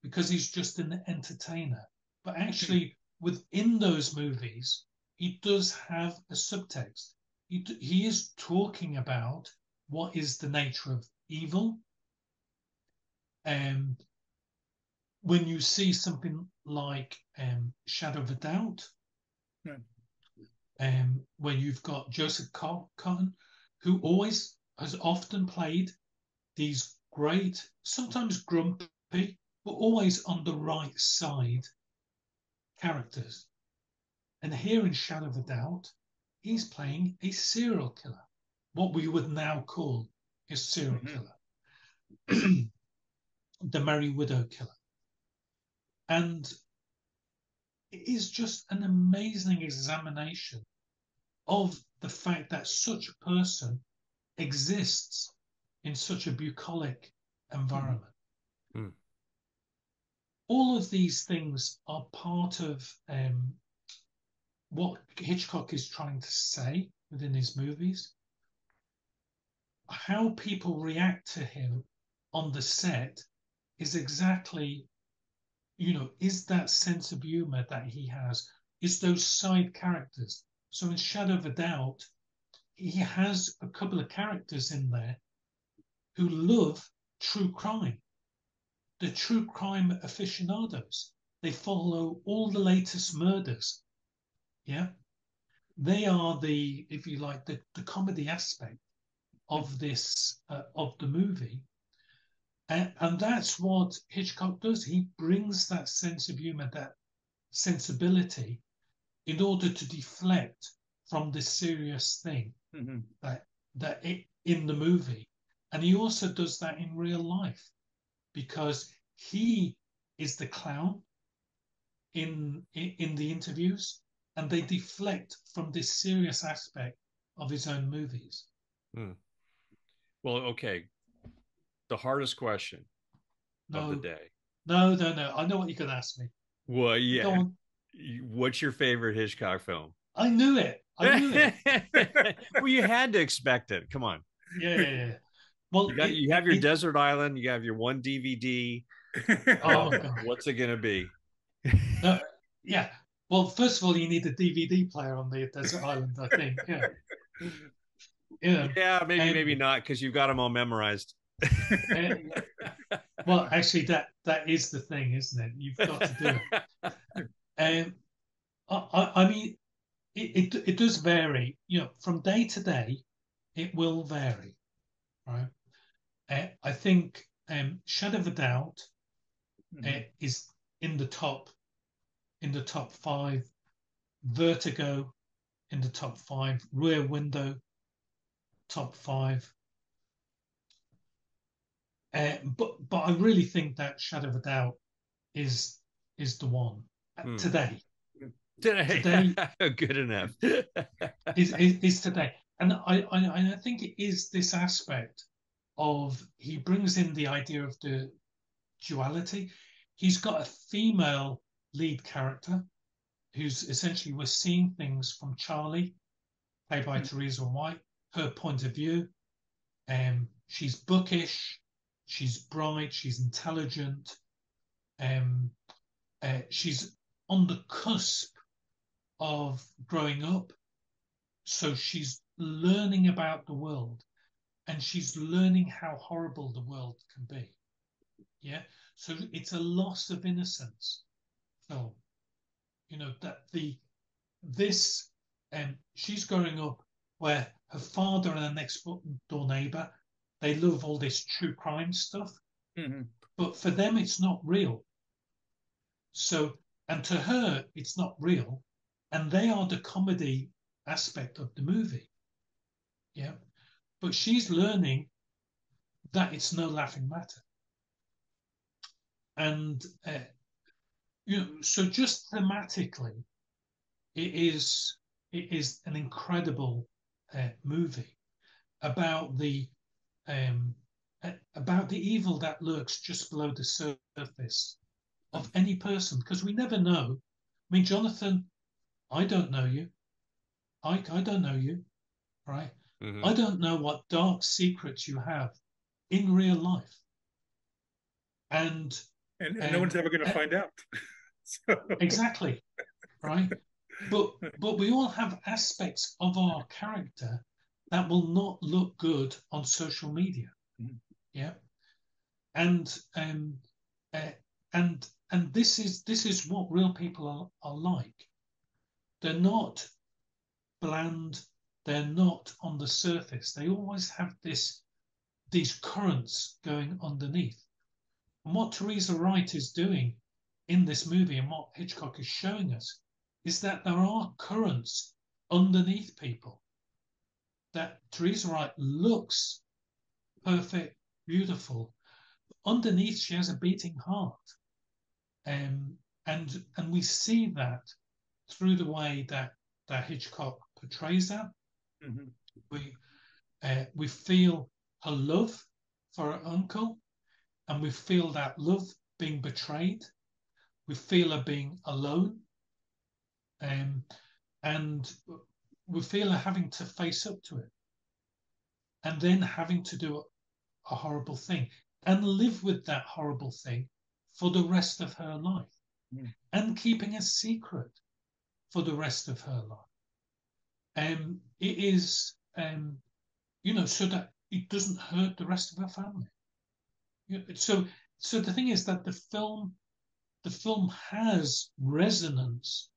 because he's just an entertainer. But actually, within those movies, he does have a subtext. He, he is talking about what is the nature of evil. And when you see something like um, Shadow of a Doubt, yeah. um, where you've got Joseph Cotten, who always has often played these great, sometimes grumpy, but always on the right side characters. And here in Shadow of a Doubt, he's playing a serial killer, what we would now call a serial mm-hmm. killer, the Merry Widow killer. And it is just an amazing examination of the fact that such a person exists in such a bucolic environment. Mm. All of these things are part of um, what Hitchcock is trying to say within his movies. How people react to him on the set is exactly you know, is that sense of humor that he has, is those side characters. So in Shadow of a Doubt, he has a couple of characters in there who love true crime. The true crime aficionados. They follow all the latest murders. Yeah. They are the, if you like, the, the comedy aspect of this, uh, of the movie. And, and that's what Hitchcock does. He brings that sense of humor, that sensibility, in order to deflect from the serious thing mm-hmm. that that it, in the movie. And he also does that in real life because he is the clown in in, in the interviews and they deflect from this serious aspect of his own movies. Hmm. Well, okay, the hardest question no. of the day. No, no, no. I know what you're going to ask me. Well, yeah. What's your favorite Hitchcock film? I knew it. I knew it. well, you had to expect it. Come on. Yeah, yeah, yeah. Well, you, got, it, you have your it, desert island. You have your one DVD. oh, God. what's it going to be? No, yeah. Well, first of all, you need a DVD player on the desert island. I think. Yeah. Yeah. Yeah, maybe, and, maybe not, because you've got them all memorized well, actually, that that is the thing, isn't it? You've got to do it. Um, I, I mean, it, it, it does vary. You know, from day to day, it will vary, right? Uh, I think um, Shadow of a Doubt mm-hmm. uh, is in the top in the top five. Vertigo in the top five. Rear Window top five. Uh, but but I really think that Shadow of a Doubt is is the one mm. today. Today, today good enough. is, is, is today, and I, I I think it is this aspect of he brings in the idea of the duality. He's got a female lead character who's essentially we're seeing things from Charlie, played by mm. Teresa Wright, her point of view. Um, she's bookish, She's bright. She's intelligent. Um, uh, she's on the cusp of growing up. So she's learning about the world and she's learning how horrible the world can be. Yeah. So it's a loss of innocence film. You know, that the this um, she's growing up where her father and her next door neighbor they love all this true crime stuff, mm-hmm. but for them it's not real. So, and to her it's not real, and they are the comedy aspect of the movie. Yeah, but she's learning that it's no laughing matter. And uh, you know, so just thematically, it is it is an incredible uh, movie about the um, about the evil that lurks just below the surface of any person because we never know. I mean, Jonathan, I don't know you. I I don't know you, right? Mm-hmm. I don't know what dark secrets you have in real life. And and, and um, no one's ever going to uh, find out. so. Exactly, right? But but we all have aspects of our character that will not look good on social media. Mm-hmm. Yeah, and um, uh, and and this is this is what real people are, are like. They're not bland. They're not on the surface. They always have this these currents going underneath. And what Teresa Wright is doing in this movie and what Hitchcock is showing us is that there are currents underneath people that Teresa Wright looks perfect, beautiful. But Underneath, she has a beating heart. Um, and and we see that through the way that, that Hitchcock portrays that. Mm-hmm. We uh, we feel her love for her uncle, and we feel that love being betrayed. We feel her being alone, um, and we feel her having to face up to it and then having to do a horrible thing and live with that horrible thing for the rest of her life mm. and keeping a secret for the rest of her life. Um, it is, um, you know, so that it doesn't hurt the rest of her family. So, so the thing is that the film, the film has resonance.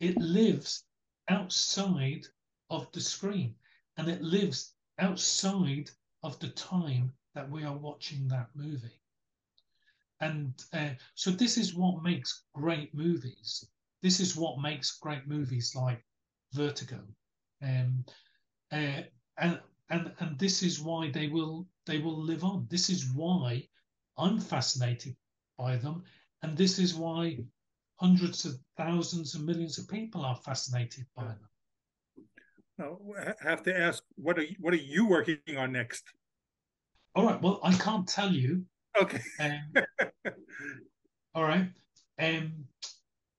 It lives outside of the screen and it lives outside of the time that we are watching that movie. And uh, so this is what makes great movies. This is what makes great movies like Vertigo. Um, uh, and and and this is why they will they will live on. This is why I'm fascinated by them, and this is why hundreds of thousands and millions of people are fascinated by them. Now, I have to ask, what are what are you working on next? All right. Well, I can't tell you. Okay. Um, all right. Um,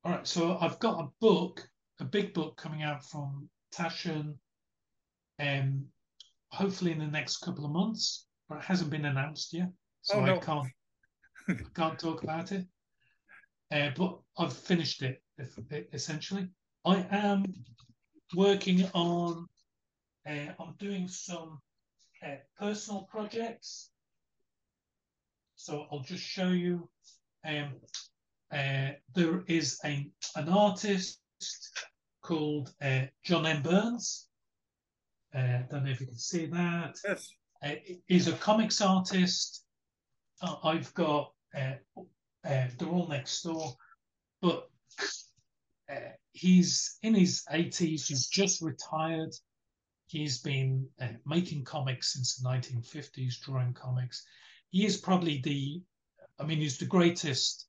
all right. So I've got a book, a big book coming out from Taschen. Um, hopefully in the next couple of months, but it hasn't been announced yet, so oh, no. I can't I can't talk about it. Uh, but I've finished it essentially. I am working on, uh, I'm doing some uh, personal projects. So I'll just show you. Um, uh, there is a an artist called uh, John M. Burns. I uh, don't know if you can see that. Yes. Uh, he's a comics artist. Uh, I've got, uh, uh, they're all next door, but uh, he's in his 80s, he's just retired. He's been uh, making comics since the 1950s, drawing comics. He is probably the, I mean, he's the greatest.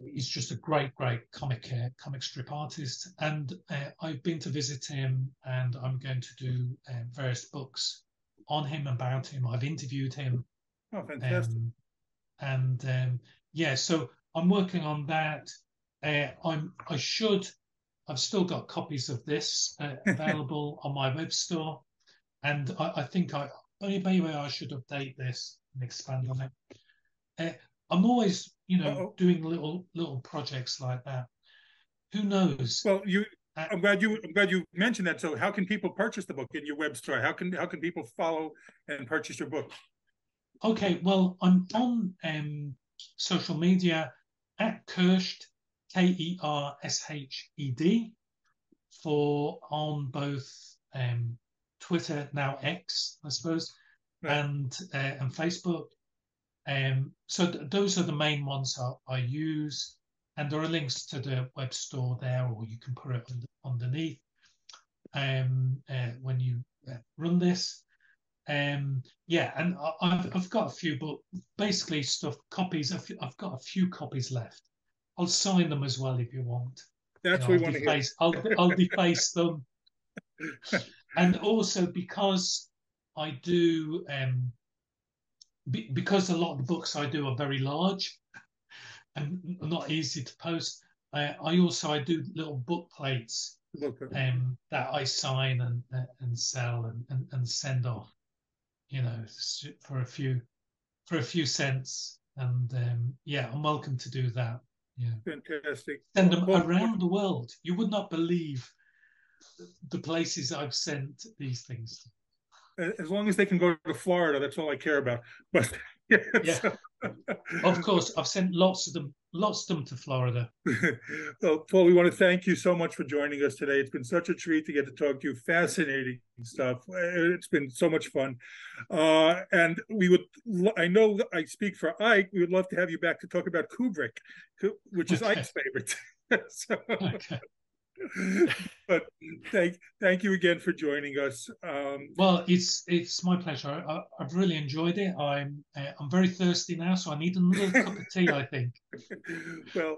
He's just a great, great comic uh, comic strip artist. And uh, I've been to visit him, and I'm going to do uh, various books on him about him. I've interviewed him. Oh, fantastic! Um, and um, yeah, so I'm working on that. Uh, I'm I should. I've still got copies of this uh, available on my web store, and I, I think I maybe I should update this and expand on it. Uh, I'm always, you know, Uh-oh. doing little little projects like that. Who knows? Well, you. Uh, I'm glad you. I'm glad you mentioned that. So, how can people purchase the book in your web store? How can how can people follow and purchase your book? Okay, well, I'm on um, social media at Kershed K E R S H E D. for on both um, Twitter now X, I suppose, right. and uh, and Facebook. Um, so th- those are the main ones I, I, use, and there are links to the web store there, or you can put it underneath um, uh, when you uh, run this. Um, yeah, and I, have I've got a few, but basically stuff copies. I've, I've got a few copies left. I'll sign them as well if you want. That's you know, what we want to hear. I'll, I'll deface them. and also because I do, um, be, because a lot of the books I do are very large and not easy to post. Uh, I also I do little book plates um, that I sign and and sell and, and, and send off. You know, for a few for a few cents. And um, yeah, I'm welcome to do that. Yeah. Fantastic. Send them well, around the world. You would not believe the places I've sent these things. As long as they can go to Florida, that's all I care about. But yeah, of course, I've sent lots of them, lots of them to Florida. well, Paul, we want to thank you so much for joining us today. It's been such a treat to get to talk to you. Fascinating stuff. It's been so much fun, uh, and we would. I know I speak for Ike. We would love to have you back to talk about Kubrick, which is okay. Ike's favorite. so, okay. but thank thank you again for joining us. Um, well, it's it's my pleasure. I, have really enjoyed it. I'm uh, I'm very thirsty now, so I need another cup of tea. I think. well,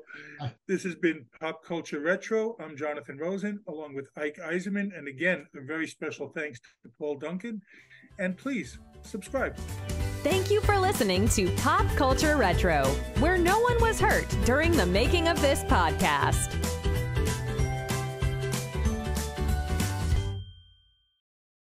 this has been Pop Culture Retro. I'm Jonathan Rosen, along with Ike Eisenmann, and again, a very special thanks to Paul Duncan. And please subscribe. Thank you for listening to Pop Culture Retro, where no one was hurt during the making of this podcast.